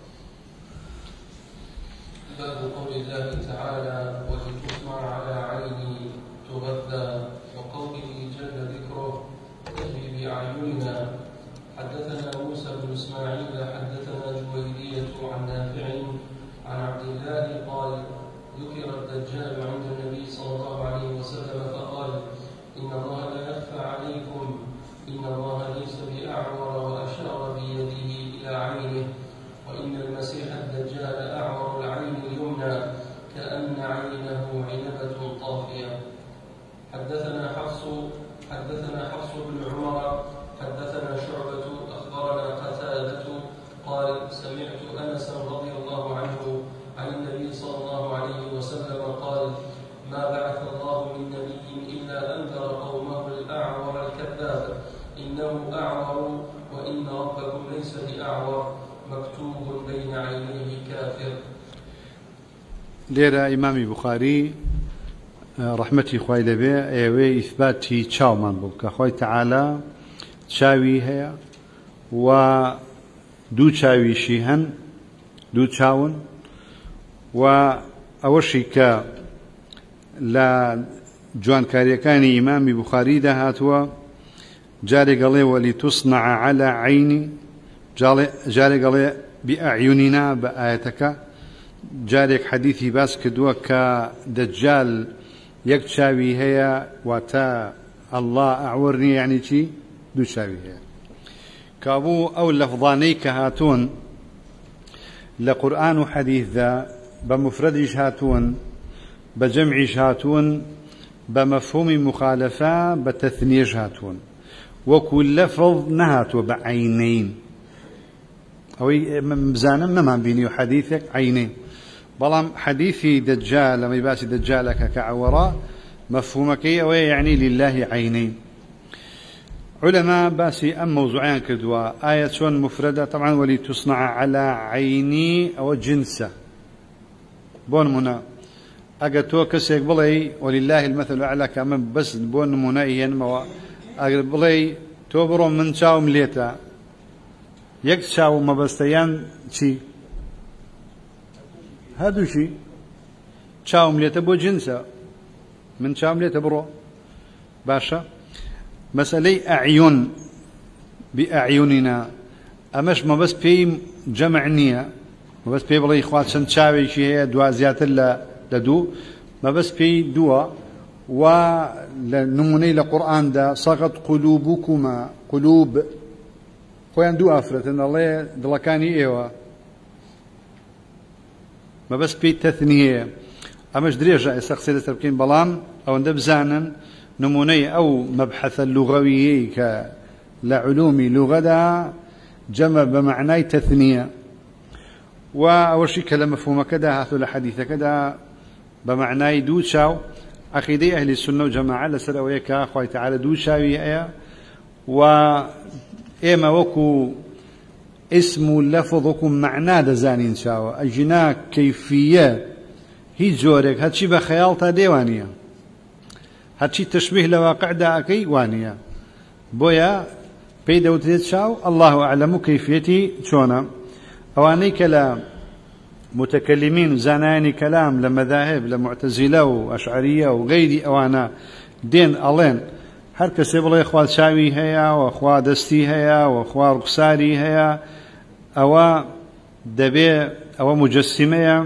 لێرە ئیمامی بخاری ڕحمەتی خی دەبێ ئێوێ ئیثباتی چاومان بوو کە خۆی تەعاالە چاوی هەیە و دوو چاویشی هەن دوو چاون و ئەوەشی کە لە جوانکاریەکانی ئیمامی بخاریدا هاتووە جارێک گەڵێ وەلی توسنع على عینی جارێک گەڵێ بأعيننا بە ئاەتەکە جارێک حەدیثی باس کردووە کە دەجال یەک چاوی هەیە واتە ئەڵێ ئەعوەر نی یعنی چی؟ دوو چاوی هەیە. کابوو ئەو لەفظانەی کە هاتوون لە قورآن و حەدیثدا بە مفردیش هاتوون بە جەمعیش هاتوون بە مەفهومی مخالفە بە تەثنیێش هاتوون. عینین. بەڵام حەدیثی دەجا لەمەی باسی دەجالەکە کە ئەوەڕە مەفهومەکەی ئەوەیە یعنی للهی عینەی علما باسی ئەم مەوزوعیان کردووە ئایا چۆن مفرەدە؟ تەمان وەلی تووسنا على عینی ئەوە جنسە. بۆ نمونە. ئەگە تۆ کەسێک بڵێ وەلیلاه المەثل علا کە من بەس بۆ نمونە هێنمەوە ئەگەر بڵێ تۆ بڕۆ من چاوم لێتە. یەک چاو مەبەستەیان چی؟ هادو شي. شاو مليتا بو جنسة من شاو مليتا برو باشا مسألة أعين بأعيننا أمش ما بس في جمع نية ما بس في بلي إخوات سن شاوي شي هي دوا زيادة لدو ما بس في دوا ولنموني لقرآن دا سقط قلوبكما قلوب. خوان دو أفرت إن ما بس في تثنية. أمش دريجة استقصير تركين بلام أو ندبزانا نموني أو مبحث اللغوي كلعلوم لغة جمع بمعنى تثنية. وأول شيء كلام مفهوم كذا هاتو لحديث كذا بمعنى دو شاو. عقيدة أهل السنة وجماعة لسر أويك أخوة تعالى دو شاوي أيا و إما وكو اسم و لەفظوەکو معنا دەزانین چاوە. ئەژنا کەفیە هیچ جۆرێک. هەچی بە خەیاڵ تا دێوانە. هەچی تشبیه لە واقعداەکەی وانە. بۆیە پێی دەوترێت چاو الله عەلم و کەفەتی چۆنە. ئەوانەی کە لە متەکەلیمین زانایانی کەلام لە مەداهب لە معتەزیلە و ئەشعریە و غەیری ئەوانە دێن ئەڵێن. هەر کەسێ بڵێ خوا چاوی هەیە وەخوا دەستی هەیە وەخوا ڕوخساری هەیە ئەوە دەبێ ئەوە مجسسیمەیە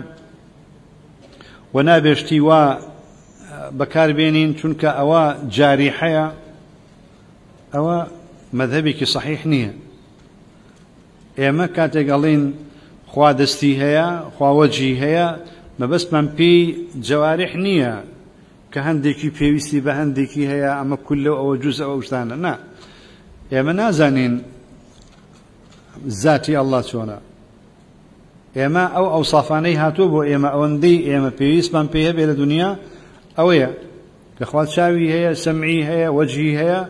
و نابێشتی وا بەکاربێنین چونکە ئەوە جاریحەیە ئەوە مەذهبێکی صحیح نییە. ئێمە کاتێک ئەڵین خوا دەستی هەیە خواوەجی هەیە مەبەستمان پێی جوارح نییە کە هەندێکی پێویستی بە هەندێکی هەیە ئەمە کول لەو ئەوە جوز ئەوە شتانە. نا ئێمە نازانین ذاتی ئەله چۆنە. ئێمە ئەو ئەو سافانەی هاتووە بۆ ئێمە ئەوەندەی ئێمە پێویستمان پێ هەبێ لە دنیا ئەوەیە کە خوات چاوی هەیە سەمعی هەیە وەجهی هەیە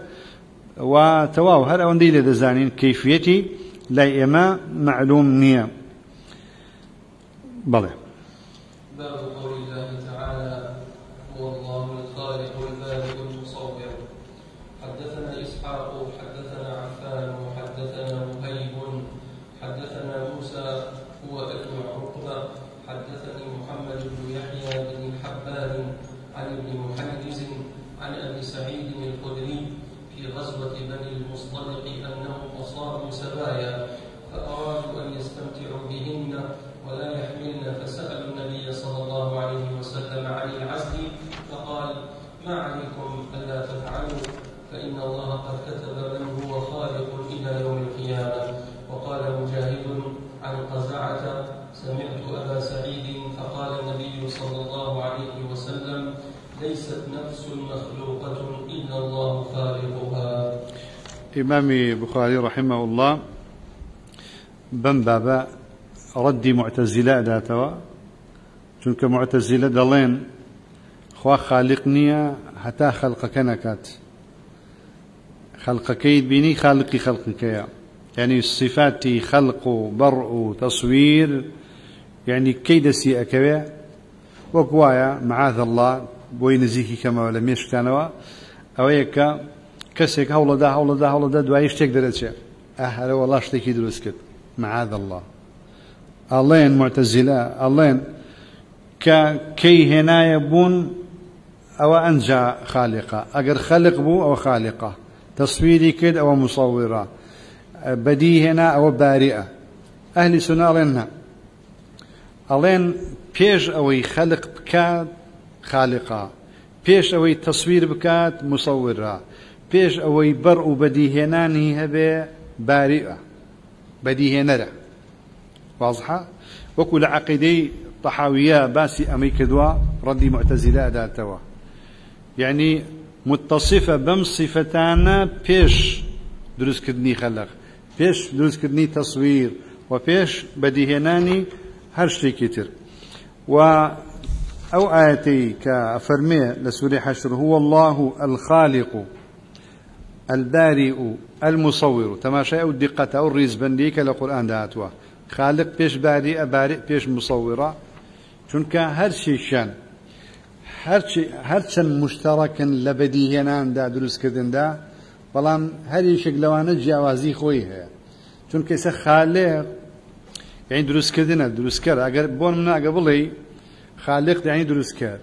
و تەواو هەر ئەوەندەی لێ دەزانین کەیفەتی لای ئێمە معلوم نییە. بەڵێ. في غزوه بني المصطلق أنهم أصابوا سبايا فأرادوا أن يستمتعوا بهن ولا يحملن فسألوا النبي صلى الله عليه وسلم عن العزل فقال ما عليكم ألا تفعلوا فإن الله قد كتب من هو خالق إلى يوم القيامة. وقال مجاهد عن قزعة سمعت أبا سعيد فقال النبي صلى الله عليه وسلم ليست نفس مخلوقة إلا الله خالقها. إمام بخاري رحمه الله بن بابا ردي معتزلة داتوا چونکە معتەزیلە دەڵێن خوا خالق نییە هەتا خەلقەکە نەکات. خەلقەکەی بینی خالقی خەلقەکەیە. يعني صفاتی خەلق و بەڕ و تەسویر يعني دەسی ئەەکەوێ وەک وایە معاذ الله بۆی نزیکی کەمەوە لە مێشکانەوە. ئەوەیە کەسێک هەوڵەدا هەوڵەدا هەوڵەدا دوایی شتێک دەرەچێت ئەهرە وەڵا شتێکی دروست کرد. معاذ الله. ئەڵێن معتەزیلە ئەڵێن کە کەی هێنایە بوون ئەوە ئەنجا خالقە. ئەگەر خەلق بوو ئەوە خالقە. تەسویری کرد ئەوە مسەویڕە بەدی هێنا ئەوە باریئە ئەهلی سوناڵێننا ئەڵێن پێش ئەوەی خەلق بکات خالقە. پێش ئەوەی تەسویر بکات مسەویڕە پێش ئەوەی بەر و بەدیهێنانی هەبێ باریئە بەدیهێنەرە. واضحە؟ وەکو لە عقیدەی طحاوية باسي أمي كدوا ردي معتزلة داتوا يعني متصفة بم صفتان بيش دروس كدني خلق بيش دروس كدني تصوير وبيش بديهناني هرشتي كتير و أو آياتي كأفرمي لسوري حشر هو الله الخالق. ئەلداری و ئەلموسەویر و تەماشای ئەو دیقەتە و ڕیزبندی کە لە قورآان داهاتوە خالق پێشباری ئەباری پێش مسەویڕە چونکە هەرشیشان هەرچەند مشتەڕەکن لە بەدیهێناندا دروستکردندا بەڵام هەریشێک لەوانە جیاوازی خۆی هەیە. چونکە سە خالق یعنی دروستکردنە دروستکە ئەگەر بۆن مناگە بڵێ خالق دانی دروستکار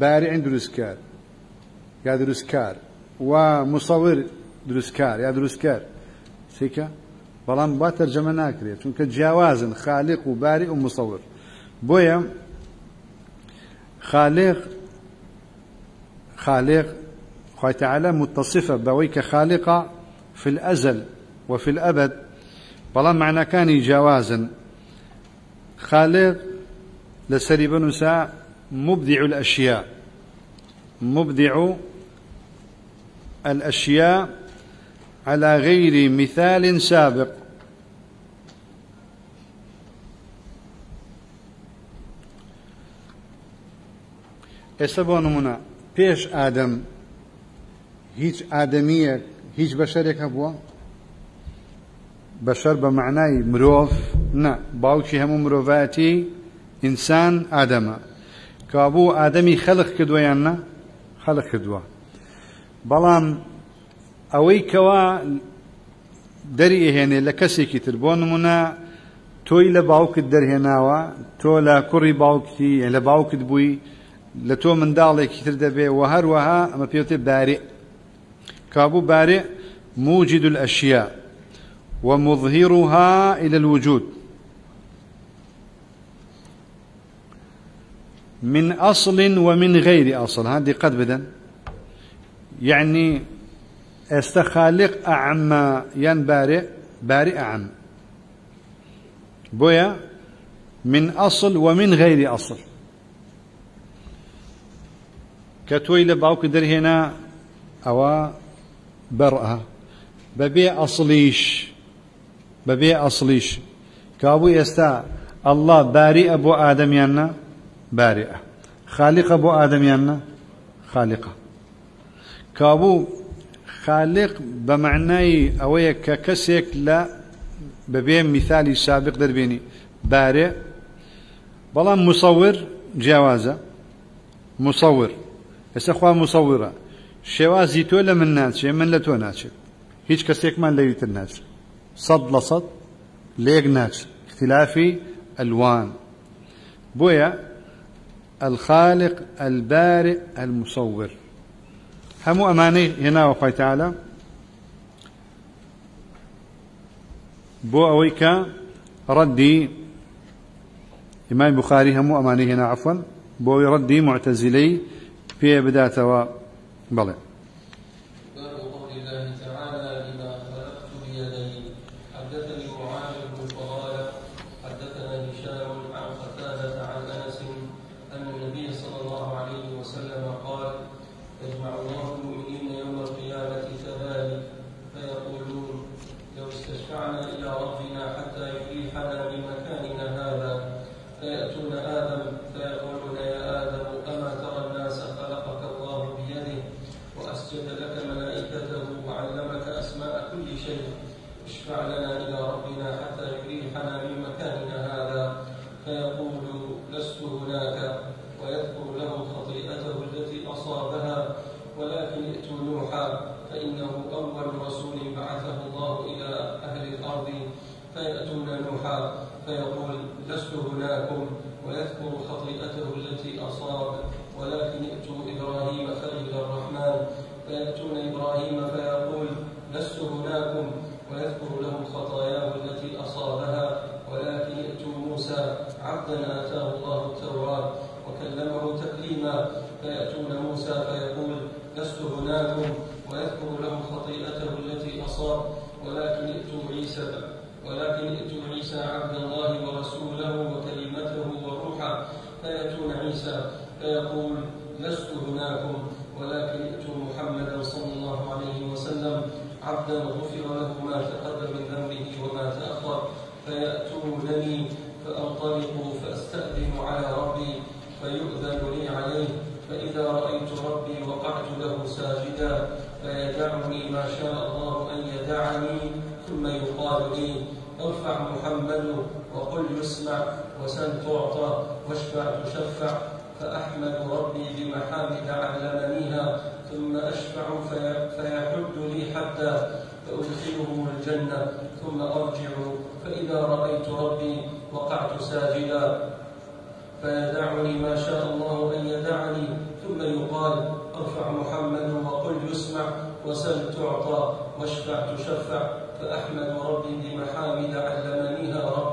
باری عین دروستکار یا دروستکار. و مصور دروستکار یا دروستکار سیکە بەڵام با تەرجەمە ناکرێت چونکە خالق و باری و مصور. بويا خالق خالق خوي تعالى متصفة بويك خالقة في الأزل وفي الأبد. بلا معنى كان جوازا خالق لسري بنساء مبدع الأشياء مبدع الأشياء على غير مثال سابق. ئێستا بۆ نمونە پێش ئادەم هیچ ئادەمیە هیچ بەشەرێک هەبووە بەشەر بە معنای مرۆڤ نە باوکی هەموو مرۆڤەتی ئینسان ئادەمە کابوو ئادەمی خەلق کردووە بەڵام ئەوەی کەوا دەری ئێهێنێ لە کەسێکی تر بۆ نمونە تۆی لە باوکت دەرهێناوە تۆ لە کوڕی باوکتی لە باوکت بووی لە تۆ منداڵێکی تر دەبێ و هەروەها ئەمە پێوتێ بارێ كابو بارئ موجد الأشياء ومظهرها إلى الوجود. من أصل ومن غير أصل هذه قد بدن. يعني أستخالق أعم ين بارئ بارئ أعم. بويا؟ من أصل ومن غير أصل. کە تۆی لە باوکە دەرهێنا ئەوە بەڕە بەبێ ئەسڵیش بەبێ ئەسڵیش کابوو ئێستا ئەله باریە بۆ ئادەمیاننا باریە خالیقە بۆ ئادەمیاننا خالیقە کابوو خالق بە معنای ئەوەیە کە کەسێک میثالی سابق دەربێنی بارێ بەڵام مسەور جیاوازە مسەور ئێستا خوا مسەویڕە شێوازی تۆ لە من ناچێ من لە تۆ ناچێت هیچ کەسێکمان لەویتر ناچێت صد لە صد لێک ناچێت اختلافی ئەلوان. بۆیە الخالق البارئ المصور. همو أماني هنا وخوي تعالى بو أويك ردي إمام بخاري همو أماني هنا عفوا بۆ ڕەدی معتەزیلەی پێ بداتەوە وسل تعطى واشفع تشفع فأحمد ربي بمحامد علمنيها ثم أشفع في فيحد لي حتى فأدخله الجنة ثم أرجع فإذا رأيت ربي وقعت ساجدا. فيدعني ما شاء الله أن يدعني ثم يقال أرفع محمد وقل يسمع وسل تعطى واشفع تشفع فأحمد ربي بمحامد علمنيها ربي.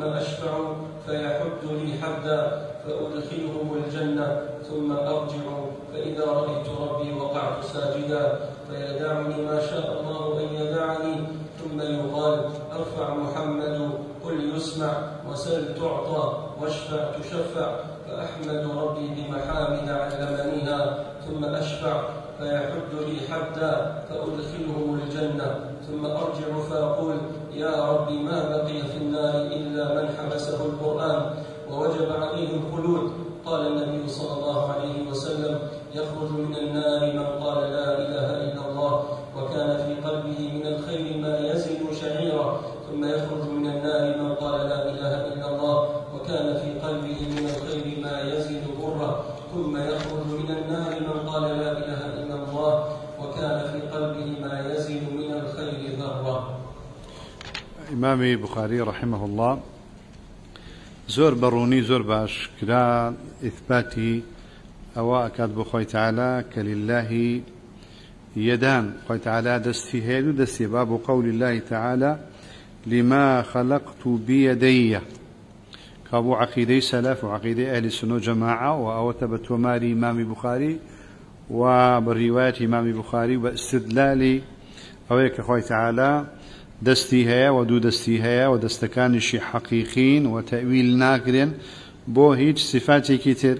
ثم أشفع فيحد لي حدا فأدخلهم الجنة ثم أرجع فإذا رأيت ربي وقعت ساجدا فيدعني ما شاء الله أن يدعني ثم يقال أرفع محمد قل يسمع وسل تعطى واشفع تشفع فأحمد ربي بمحامد علمنيها ثم أشفع فيحد لي حدا فأدخلهم الجنة ثم أرجع فأقول يا رب ما بقي في النار إلا من حبسه القرآن ووجب عليه الخلود. قال النبي صلى الله عليه وسلم يخرج من النار من قال لا ئیمامی بخاری رحمه الله. زۆر بەڕوونی زۆر باش کرا ئیثباتی ئەوە ئەکات بۆ خۆی تعالا کە للهی یەدان خۆی تعالا دەستی هەیە و دەستی با بۆ قول الله تعالى لما خلقت بيدي. كابو عقيدة سلف وعقيدة أهل السنة جماعة وأوتبت وماري إمام بخاري وبالرواية إمام بخاري واستدلال أويك خوي تعالى دەستی هەیە و دوو دەستی هەیە و دەستەکانیشی حەقیقین و تەویل ناکرێن بۆ هیچ سفاتێکی تر.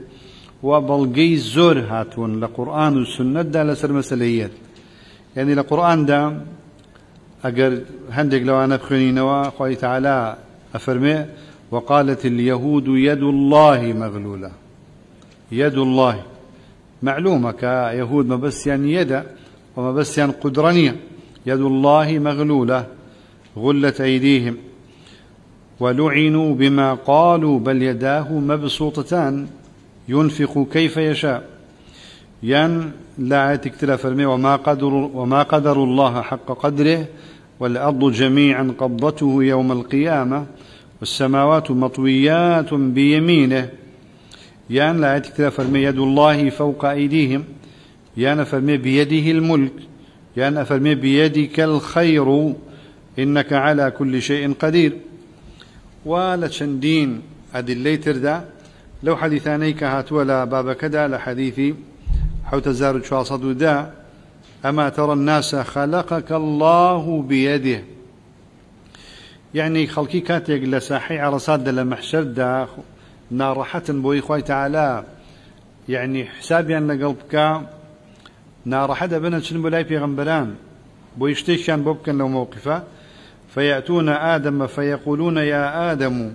و بەڵگەی زۆر هاتوون لە قورآن و سنتدا لەسەر مەسلەیەت. یعنی لە قورآاندا ئەگەر هەندێک لەوانە بخوێنینەوە خۆی تعالا ئەفەرمێ وقالت اليهود يد الله مغلولة. يد الله. معلومة كيهود ما بس يعني يد وما بس يعني قدرانية. يد الله مغلولة. غلت أيديهم ولعنوا بما قالوا بل يداه مبسوطتان ينفق كيف يشاء. ين لا تكتلا فرمي وما قدر وما قدر الله حق قدره والأرض جميعا قبضته يوم القيامة والسماوات مطويات بيمينه. يان لا تكتلا فرمي يد الله فوق أيديهم. يان فرمي بيده الملك. يان فرمي بيدك الخير. إنك على كل شيء قدير. ولا چندين أدلي تردا. لو حديثاني كهات ولا باب كدا لحديثي حوت زار شواصد دا. أما ترى الناس خلقك الله بيده. يعني خلقي كاتيق لساحي عرصات دا لمحشر دا. نارحة بوي خوي تعالى. يعني حسابي أن قلبك نارحة دا بنا شنو بلاي في غنبران بو كان بوبكن لو موقفة. فيأتون آدم فيقولون يا آدم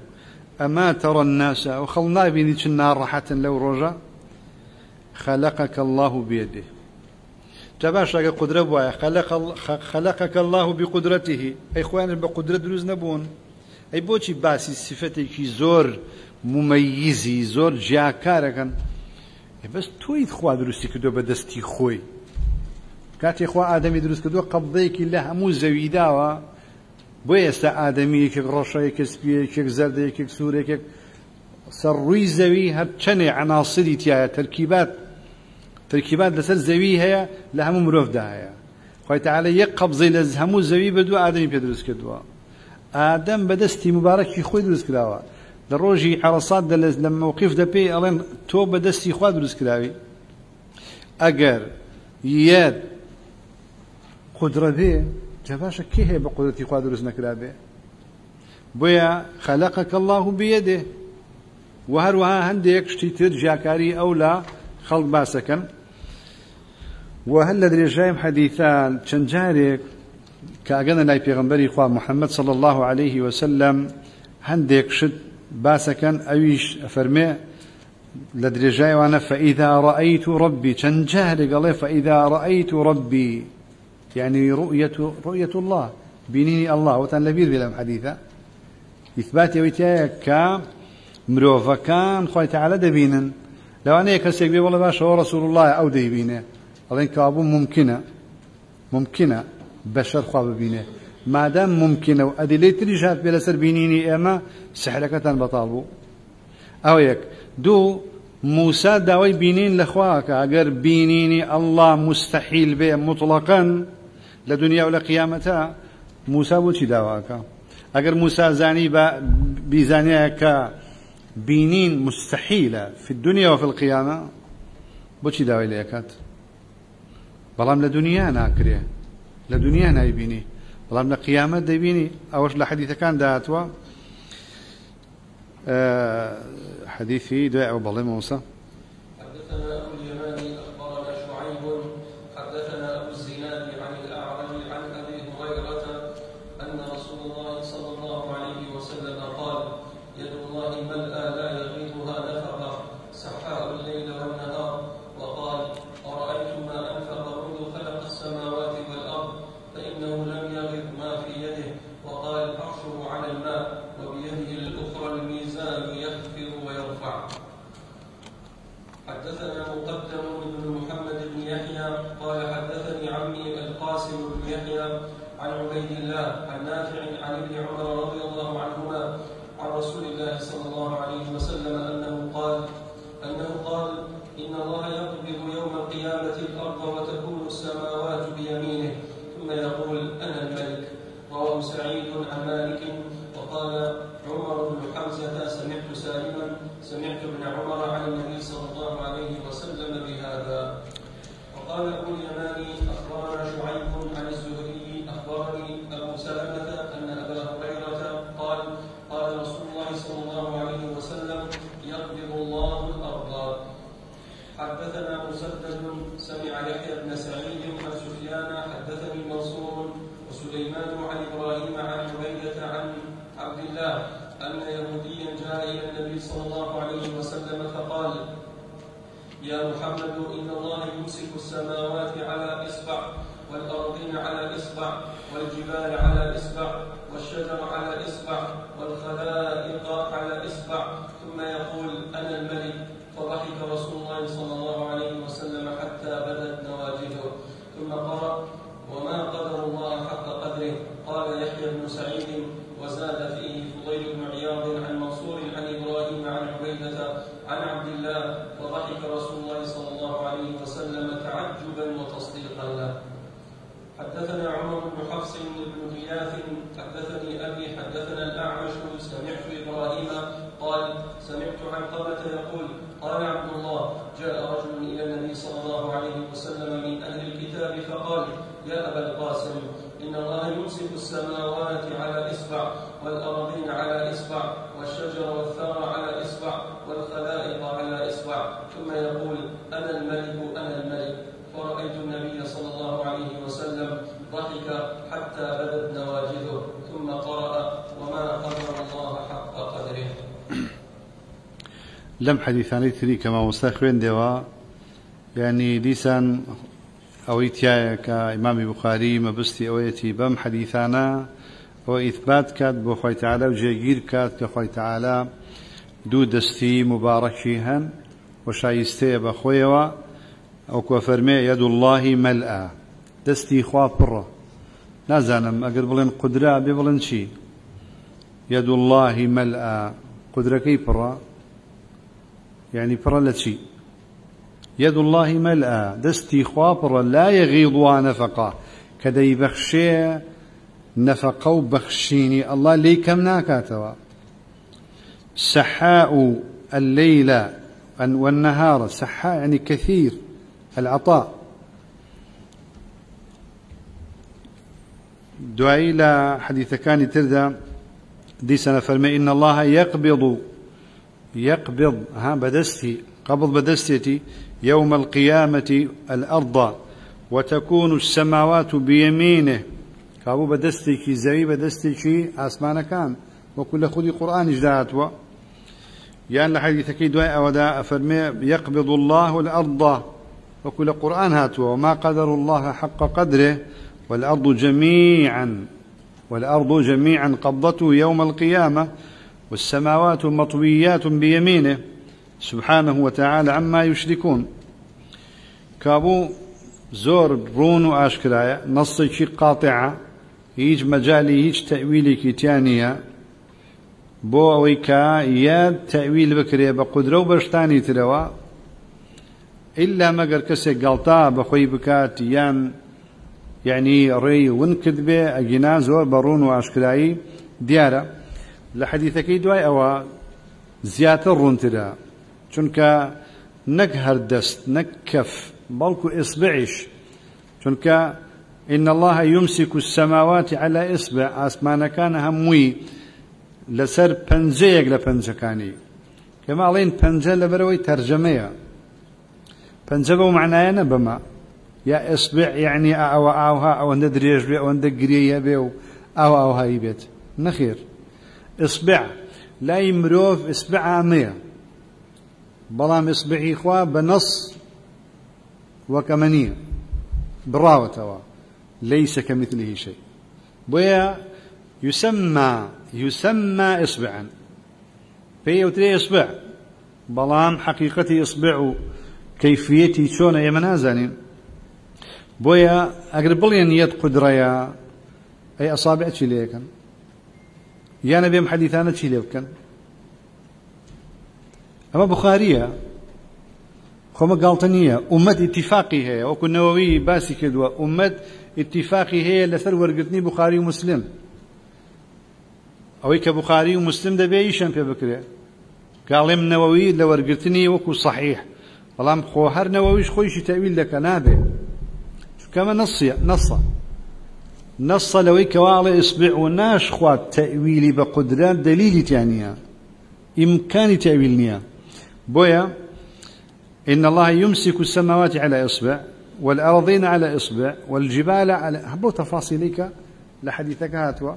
أما ترى الناس؟ وخلنا بيني النار راحة لو رجا خلقك الله بيده. تباش قدرة بوايا. خلق خلقك الله بقدرته. أي إخوان بقدرة دروز نبون. ئەی بۆچی باسی صفتي زۆر مميزي زۆر جیاکار کەن. بس تويد خوا دروستی کردوو بە دەستی خۆی. کاتێ خوا ئادەمی دروست قبضيك الله مو زويداوا. بۆ ئێستا ئادەمی یەکێک ڕۆژەیەکە سپیەکێک زەردەیەکێک سوورێکێک سەر ڕووی زەوی هەر چەنێ عناسری تایە تەرکیبات ترکیبات لەسەر زەوی هەیە لە هەموو مرۆڤدا هەیە. خۆی تعالە یەک قبزەی لە هەموو زەوی کردووە ئادەمی پێ دروست کردووە. ئادەم بەدەستی مبارەکی خۆی دروست کراوە. لە ڕۆژی عرەسات لە مووقف دەپێ ئەڵێن تۆ بەدەستی خوا دروست کراوی. ئەگەر یەت قدرە بێ چ باشاكيه بقدرتي قادر نەکرابێ بۆیە خلقك الله بيده. وهروها هنديك شتيتر جاكاري أو لا خلق باسكن. وهل الذي جايم حديثان شنجارك كأجنا لاي بيغمبري إخوة محمد صلى الله عليه وسلم هنديك شد باسكن أويش أفرمي. لدرجاي وأنا فإذا رأيت ربي شنجارك الله فإذا رأيت ربي. يعني رؤية رؤية الله. بينيني الله. لبير بلام حديثة. إثبات يويتيا ك مروفا كان خوي تعالى دبينا لو أنا كسيك بي والله باش هو رسول الله أو ديبينه. أظن كابو ممكنة. ممكنة. بشر خواب بينه. ما دام ممكنة. وأدلة تريجات بلا سر بينيني إما سحلكة بطالبو أو يك. دو موسى داوي بينين لخواك. أجر بينيني الله مستحيل به مطلقا. لە دنیا و لە قیامەتە موسا بۆچی داواکە؟ ئەگەر موسا زانی بینین مستحیلە في الدنيا وفي القيامة بۆچی داوای لە یەکات؟ بەڵام لە دنیا ناکرێ لە دنیا نایبینی. بەڵام لە قیامەت دەبینی ئەوەش لە ئەو بەڵێ موسى السماوات على إصبع والأرضين على إصبع والجبال على إصبع والشجر لم حديثاني تري كما مستخرين دوا يعني لسان ئەوەی تایە کە ئیمامی بخاری مەبستی ئەوەیەتی بەم حەدیثانە ئەوە ئیثبات کات بۆ خۆی تعالە و جێگیر کات کە خۆی تعالە دوو دەستی مبارەکی هەن و شایستەیە بە خۆیەوە ئەو کۆ فەرمێ یەد خوا پڕە نازانم ئەگەر بڵێن قدرا بێ بڵێن چی یەد اللهی مەلئا قدرەکەی پڕە يعني چی يد الله ملأى دستي خواپڕە لا يغيض نفقا كدي بخشي نفقة بخشيني الله لي كم ناكاتوا. سحاء الليل والنهار سحاء يعني كثير العطاء. دعي لا حديث كان تردى دي سنة فرمي إن الله يقبض يقبض ها بدستي قبض بدستي يوم القيامة الأرض وتكون السماوات بيمينه. كابو بدستك زي بدستك أسمان كان. وكل خذي قرآن اجداتوا يعني لحديثك دواء أودا أفرمي يقبض الله الأرض. وكل قرآن هاتوا وما قدر الله حق قدره. والأرض جميعا والأرض جميعا قبضته يوم القيامة. والسماوات مطويات بيمينه سبحانه وتعالى عما يشركون. كابو زور ڕون و ئاشکرایە نەسێکی قاتعە هیچ مەجای هیچ تەویلێکی تیانە بۆ ئەوەی کە یاد تەویل بکرێ بە قودرە و بەشتانی ترەوە ئللا مەگەر کەسێک گەڵتا بەخۆی بکات یان یعنی ڕێی ون کرد بێ لە حەدیثەکەی دوای ئەوە زیاتر ڕوونترە چونکە نەک هەردەست نەک کەف بەڵکو ئسبعیش چونکە إن الله يمسك السماوات على إصبع آسمان كان هموي لسر پنجەیەک لە پەنجەکانی. کەمە ئەڵێن پەنجە لەبەرەوەی تەرجەمەیە. پەنجە بەو معنایە بەما یا ئسبع یعنی ئەوە ئاوها ئەوەندە درێژ بێ ئەوەندە گرێیە بێ و ئاو ئاوهایی بێت. نەخێر ئسبع لای مرۆڤ ئسبع ئامەیە بەڵام ئسبعی خوا بە نەس وەکەمەنیە بڕاوەتەوە ليس كمثله شيء. بويا يسمى يسمى إصبعا. في وتري إصبع. بلام حقيقتي إصبع. كيفيتي شون يا منازل بويا أقرب لي يد قدرة أي أصابع تشيليكن يا نبي حديثانا تشيليكن أما بخارية خۆمە گاڵتە نییە ئومەت اتفاقی هەیە وەکو نەوەوی باسی کردووە ئومەت اتفاقی هەیە لەسەر وەرگرتنی بخاری و مسلم ئەوەی کە بخاری و مسلم دەبێ ئیشان پێ بکرێ گاڵێم نەوەوی لە وەرگرتنی وەکو صحیح بەڵام خۆ هەر نەوەویش خۆیشی تەویل دەکە نابێ چکەمە نەسیە نەسە نەسە لەوەی کەواڵێ ئسبع و ناش خوات تەویلی بە قدرات دەلیلی تیانە ئیمکانی تەویل نییە. بۆیە إن الله يمسك السماوات على إصبع والأرضين على إصبع والجبال على هبو تفاصيلك لحديثك هاتوا.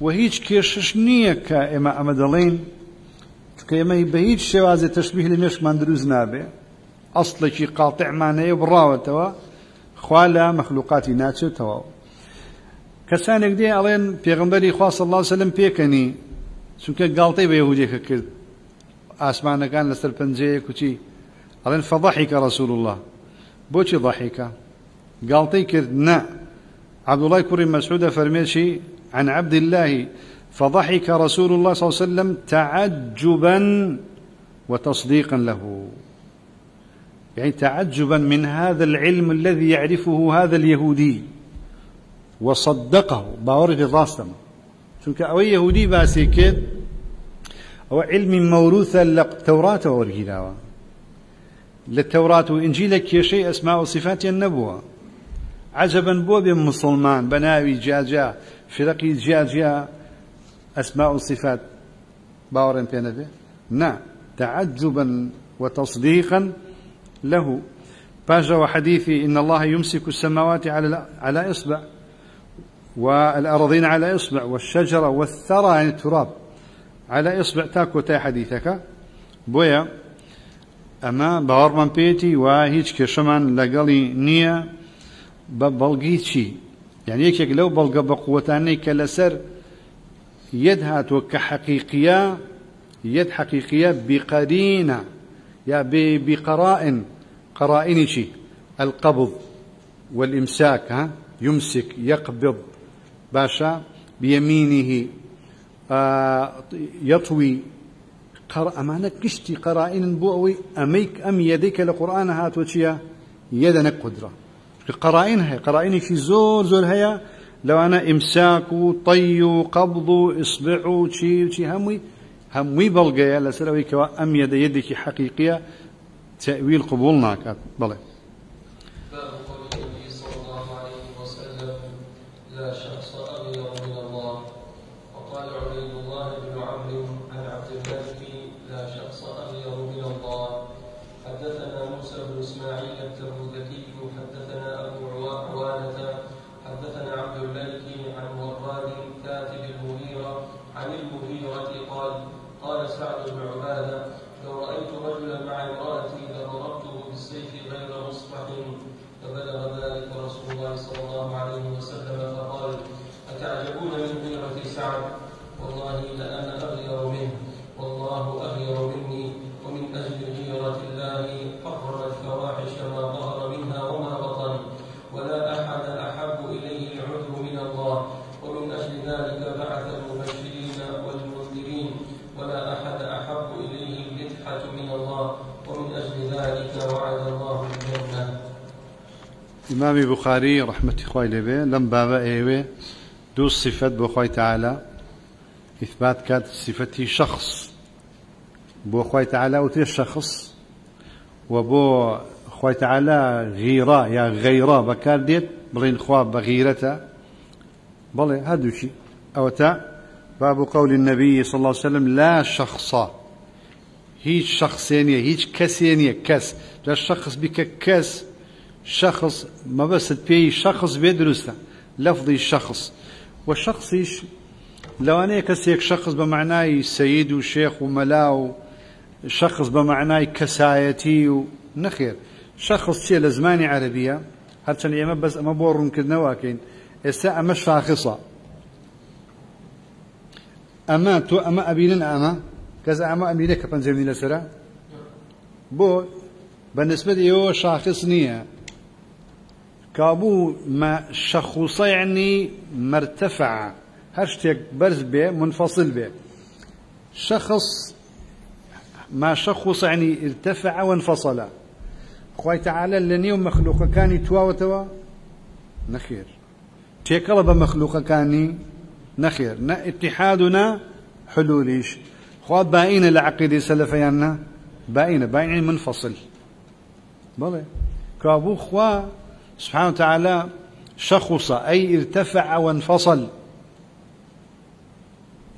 وهيج كيشش نية كإما أمدلين كإما بهيج شواز تشبيه لمش من دروز نابي أصل شي قاطع معناه براوة توا. خوالا مخلوقات ناتشو توا. كسانك دي ألين بيغمبري خوا صلى الله وسلم بيكني چونکە قالتي بە كرد آسمان كان لەسەر پەنجەیە کوچی. قال فضحك رسول الله. ضحك قال تيكر نا عبد الله كري مسعود فرميشي عن عبد الله فضحك رسول الله صلى الله عليه وسلم تعجبا وتصديقا له. يعني تعجبا من هذا العلم الذي يعرفه هذا اليهودي. وصدقه. باورد الراستم. چونك اوي يهودي باسي كد أو علم موروثة للتوراة وورقلاوة للتوراة وإنجيل شيء أسماء وصفات النبوة عجبا بو بين مسلمان بناوي جاجا فرقي جاجا أسماء وصفات باورن بينبه نعم تعجبا وتصديقا له باجا وحديثي إن الله يمسك السماوات على على إصبع. والأراضين على إصبع والشجرة والثرى يعني التراب. على إصبع تاكو تا حديثك. بويا أما باورمان بيتي وهيج كشمان لقالي نية ببلغي يعني هيك لو بلغ بقوتاني كلسر يد وكحقيقية يد حقيقية بقرينة. يا بقرائن قرائن شيء القبض والإمساك ها؟ يمسك يقبض. باشا بيمينه آه يطوي. قر أمانة كشتي قرائن بوأوي أميك أم يديك لقرآن هات وشيا يدنا قدرة. قرائن هي قرائن في زور زور هيا لو أنا إمساك طي قبض إصبع شي شي هموي هموي بلغيا لسلوي كوا أم يد يدك حقيقية تأويل قبولنا كات إمام بخاري رحمة خوي لبي لم بابا إيوه دو صفات بخوي تعالى. إثبات كانت صفتي شخص. خوي تعالى وتي شخص. وبو خوي تعالى غيرة يا غيرة بكار ديت بلين خوا بغيرته بلي هادو شي. أو تا باب قول النبي صلى الله عليه وسلم لا شخص. هيج شخصينية هيج كسينية كس لا شخص بك كس شخص ما بس تبي شخص بيدرسه لفظي شخص. والشخص إيش؟ لو أنا كسيك شخص بمعناي سيد وشيخ وملاو شخص بمعناي كسايتي ونخير شخص شيء لزماني عربية هرچن ئێمە بەس ئەمە بۆ ڕوونکردنەوەکەین ئێستا ئەمە شاخصە ئەمە تۆ ئەمە ئەبینن ئەمە کەس ئەمە ئەمیرە کە پەنجەمی لەسرە بۆ بەنسبەت ئێوە شاخص نییە كابو ما شخص يعني مرتفع هشتك برز به منفصل به شخص ما شخص يعني ارتفع وانفصل. خوي تعالى لنيو مخلوق كان توا وتوا نخير تيكلا بمخلوق كان نخير نا اتحادنا حلوليش خوا باين العقيدة سلفيانا باين باين منفصل. بلى كابو خوا سبحانه وتعالى شخص أي ارتفع وانفصل.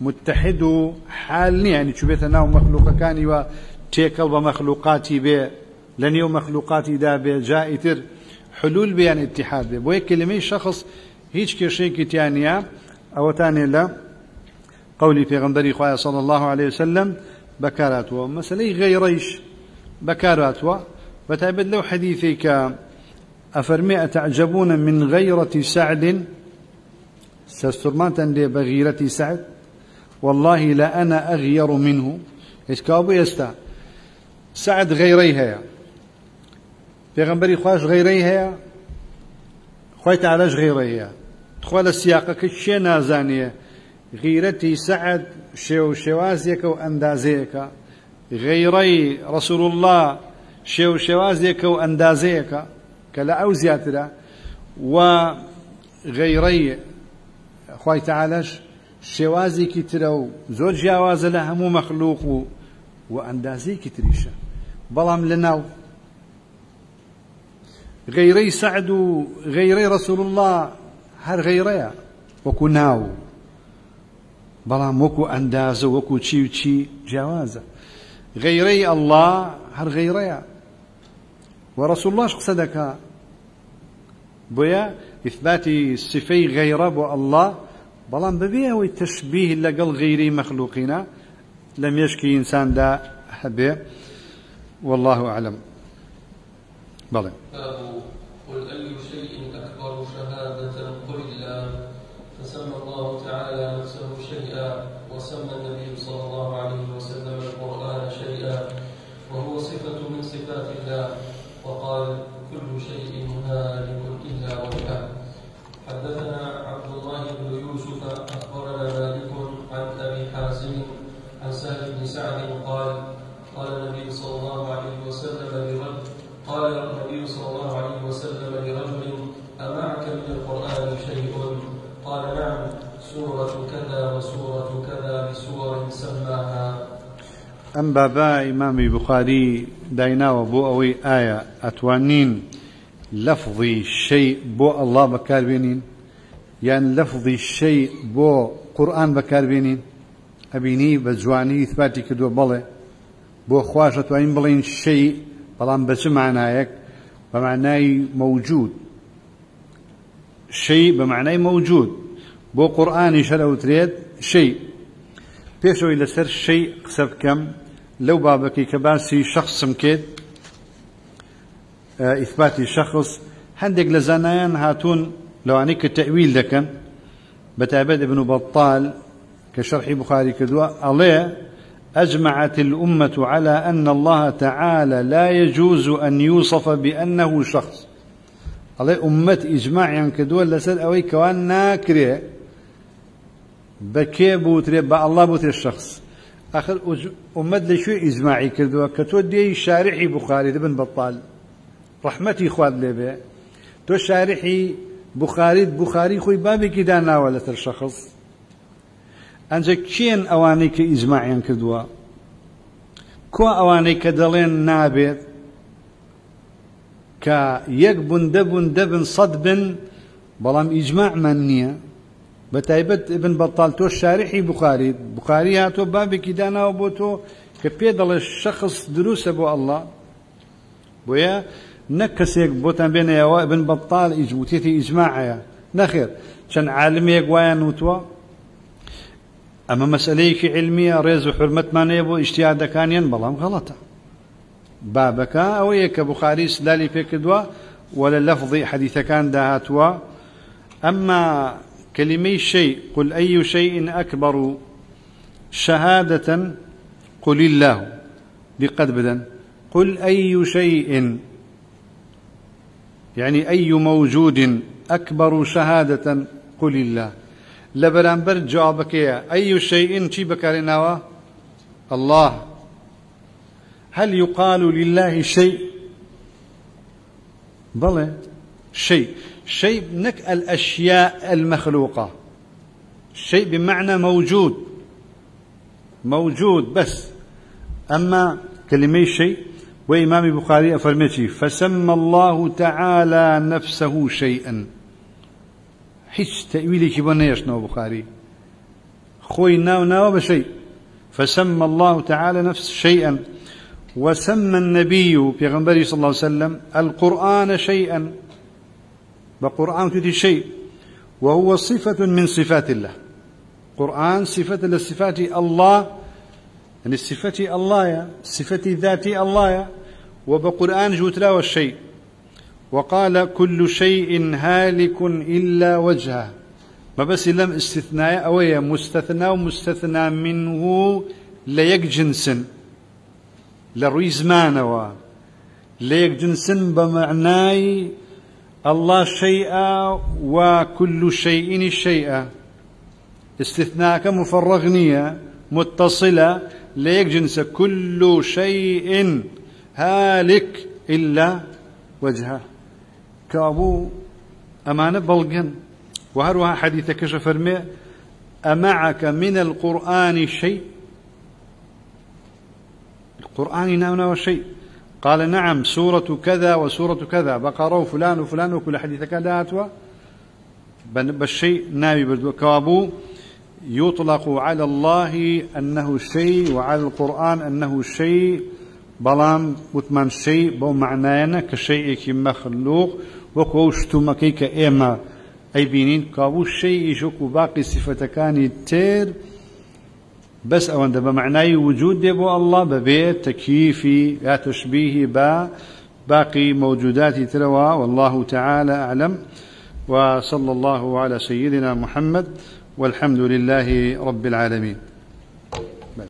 متحد حال يعني شو بيتنا مخلوق كان وتيكل بمخلوقاتي به لن مخلوقاتي دا به جائتر حلول بيان اتحاد به بوي كلمة شخص هيج كشي كتانيا أو تاني لا قولي في غنبري خواه صلى الله عليه وسلم بكارات ومسألة غيريش بكارات وتعبد لو حديثي أفرمي أتعجبون من غيرة سعد؟ سسترمات لي بغيرة سعد؟ والله لا أنا أغير منه. إسكابو يستا؟ سعد غيريها پیغمبری خواش غیره خوای تعالیش غیره تخوال السياق كشي نازانية. غيرتي سعد شو شوازيك وأندازيك. غيري رسول الله شو شوازيك وأندازيك. كلا أو زيادة وغيري خوي تعالىش شێوازێکی ترە و زۆر جیاوازە لە هەموو مەخلوق و و ئەندازەیەکی تریشە. بەڵام لە ناو. غەیرەی سعد غەیرەی ڕسول الله هەر غەیرەیە وەکو ناو. بەڵام وەکو ئەندازە وەکو چی و چی جیاوازە. غەیرەی ئەله هەر غەیرەیە وەڕسول اللهش قسە دەکا بۆیە ئیثباتی سفەی غەیرە بۆ ئەله بەڵام ببێ ئەوەی تشبیه لەگەڵ غەیری مەخلوقینە لە مێشکی ئینساندا هەبێ والله أعلم. بلى. سعد قال قال النبي صلى الله عليه وسلم لرجل قال النبي صلى الله عليه وسلم لرجل أمعك من القرآن شيء؟ قال نعم سورة كذا وسورة كذا بسور سماها. ئەم بابا ئیمامی بخاری دایناوە ئەوەی ئایا ئەتوانین لەفظی شەی بۆ ئەله بەکاربێنین یان لەفظی شەی بۆ قورآن بەکاربێنین ئەبینی بە جوانی ئیثباتی کردووە بەڵێ. بۆ خوش دەتوانین بڵین شەی بەڵام بە چ معنایەک؟ بە معنای موجود. شەی بە معنای موجود. بۆ قورآانی شەرەوترێت شەی. پێشەوەی لەسەر شەی قسە بکەم. لەو بابەکەی کە باسی شخصم کرد ئیثباتی شخص هەندێک لە زانایان هاتوون لەوانەی کە تەویل دەکەن. بەتابەت ابن بەطال شەرحی بخاری کردووە ئەڵێ أجمعت الأمة على أن الله تعالى لا يجوز أن يوصف بأنه شخص. الله أمة إجماع كدول لسر أوي كوان ناكري بكي بوتري با الله بوتري الشخص. آخر أمة لشو إجماعي كدوا كتو دي شارحي بخاري دبن بطال. رحمتي خواد لبي تو شارحي بخاري بخاري خوي بابي كدا ناولة الشخص ئەنجە کێن ئەوانەی کە ئیزماعیان کردووە؟ کۆ ئەوانەی کە دەڵێن نابێت کە یەک بوون دەبوون دەبن سەد بن بەڵام ئیجماعمان نییە؟ بە تایبەت بن بەتال تۆ شارحی بخاری بخاری هاتۆ بابێکی داناوە بۆ تۆ کە پێ دەڵێ شخص دروستە بۆ ئەله بۆیە نەک کەسێک بۆتان بێنەوە بن بەتال ئیجوتێتی ئیجماعەیە نەخێر چەند عالمێک وایان وتووە؟ ئەمە مەسلەیەکی علمیە ڕێز و حرمەتمانەیە بۆ ئیشتیادەکانیان بەڵام غەڵەتە بابەکە ئەوەیە کە بخاری سلالی پێکردووە وە لە لەفظی حەدیثەکان داهاتووە ئەمما كلمي شيء قل أي شيء أكبر شهادة قل الله. بقد بدن. قل أي شيء يعني أي موجود أكبر شهادة قل الله. لبرانبر جوابك أي شيء شي بكارناوا الله. هل يقال لله شيء بلى شيء شيء نك الأشياء المخلوقة. شيء بمعنى موجود. موجود بس. أما كلمة شيء وإمام البخاري أفرمتي فسمى الله تعالى نفسه شيئا هیچ تأويلك بنيش نو بخاري خوي ناو ناو بشيء فسمى الله تعالى نفس شيئا. وسمى النبي في غنبري صلى الله عليه وسلم القرآن شيئا. بقرآن تدي شيء. وهو صفة من صفات الله. قرآن صفة لصفات الله. يعني صفة الله صفة ذات الله وبقرآن جوتلا والشيء وقال كل شيء هالك إلا وجهه. ما بس لم استثناء أو مستثنى ومستثنى منه ليك جنس لروي زمانه. ليك جنس بمعناي الله شيئا وكل شيء الشيء استثناء مفرغنية متصلة ليك جنس كل شيء هالك إلا وجهه. كابو أمانة بلغن. وهروها حديث كش فرمي أمعك من القرآن شيء؟ القرآن ناونا شيء قال نعم سورة كذا وسورة كذا. بقرة وفلان وفلان وكل حديث كذا أتوا بالشيء ناوي بردو. يطلق على الله أنه شيء وعلى القرآن أنه شيء. بلام وثمان شيء. بو معنانا كشيء مخلوق. وكوشتو مكيك إيما أي بينين كابو الشيء يشوك باقي كان تير بس أو عند بمعنى وجود ديبو الله ببيت تكييفي يا تشبيه با باقي موجودات تروى والله تعالى أعلم. وصلى الله على سيدنا محمد والحمد لله رب العالمين.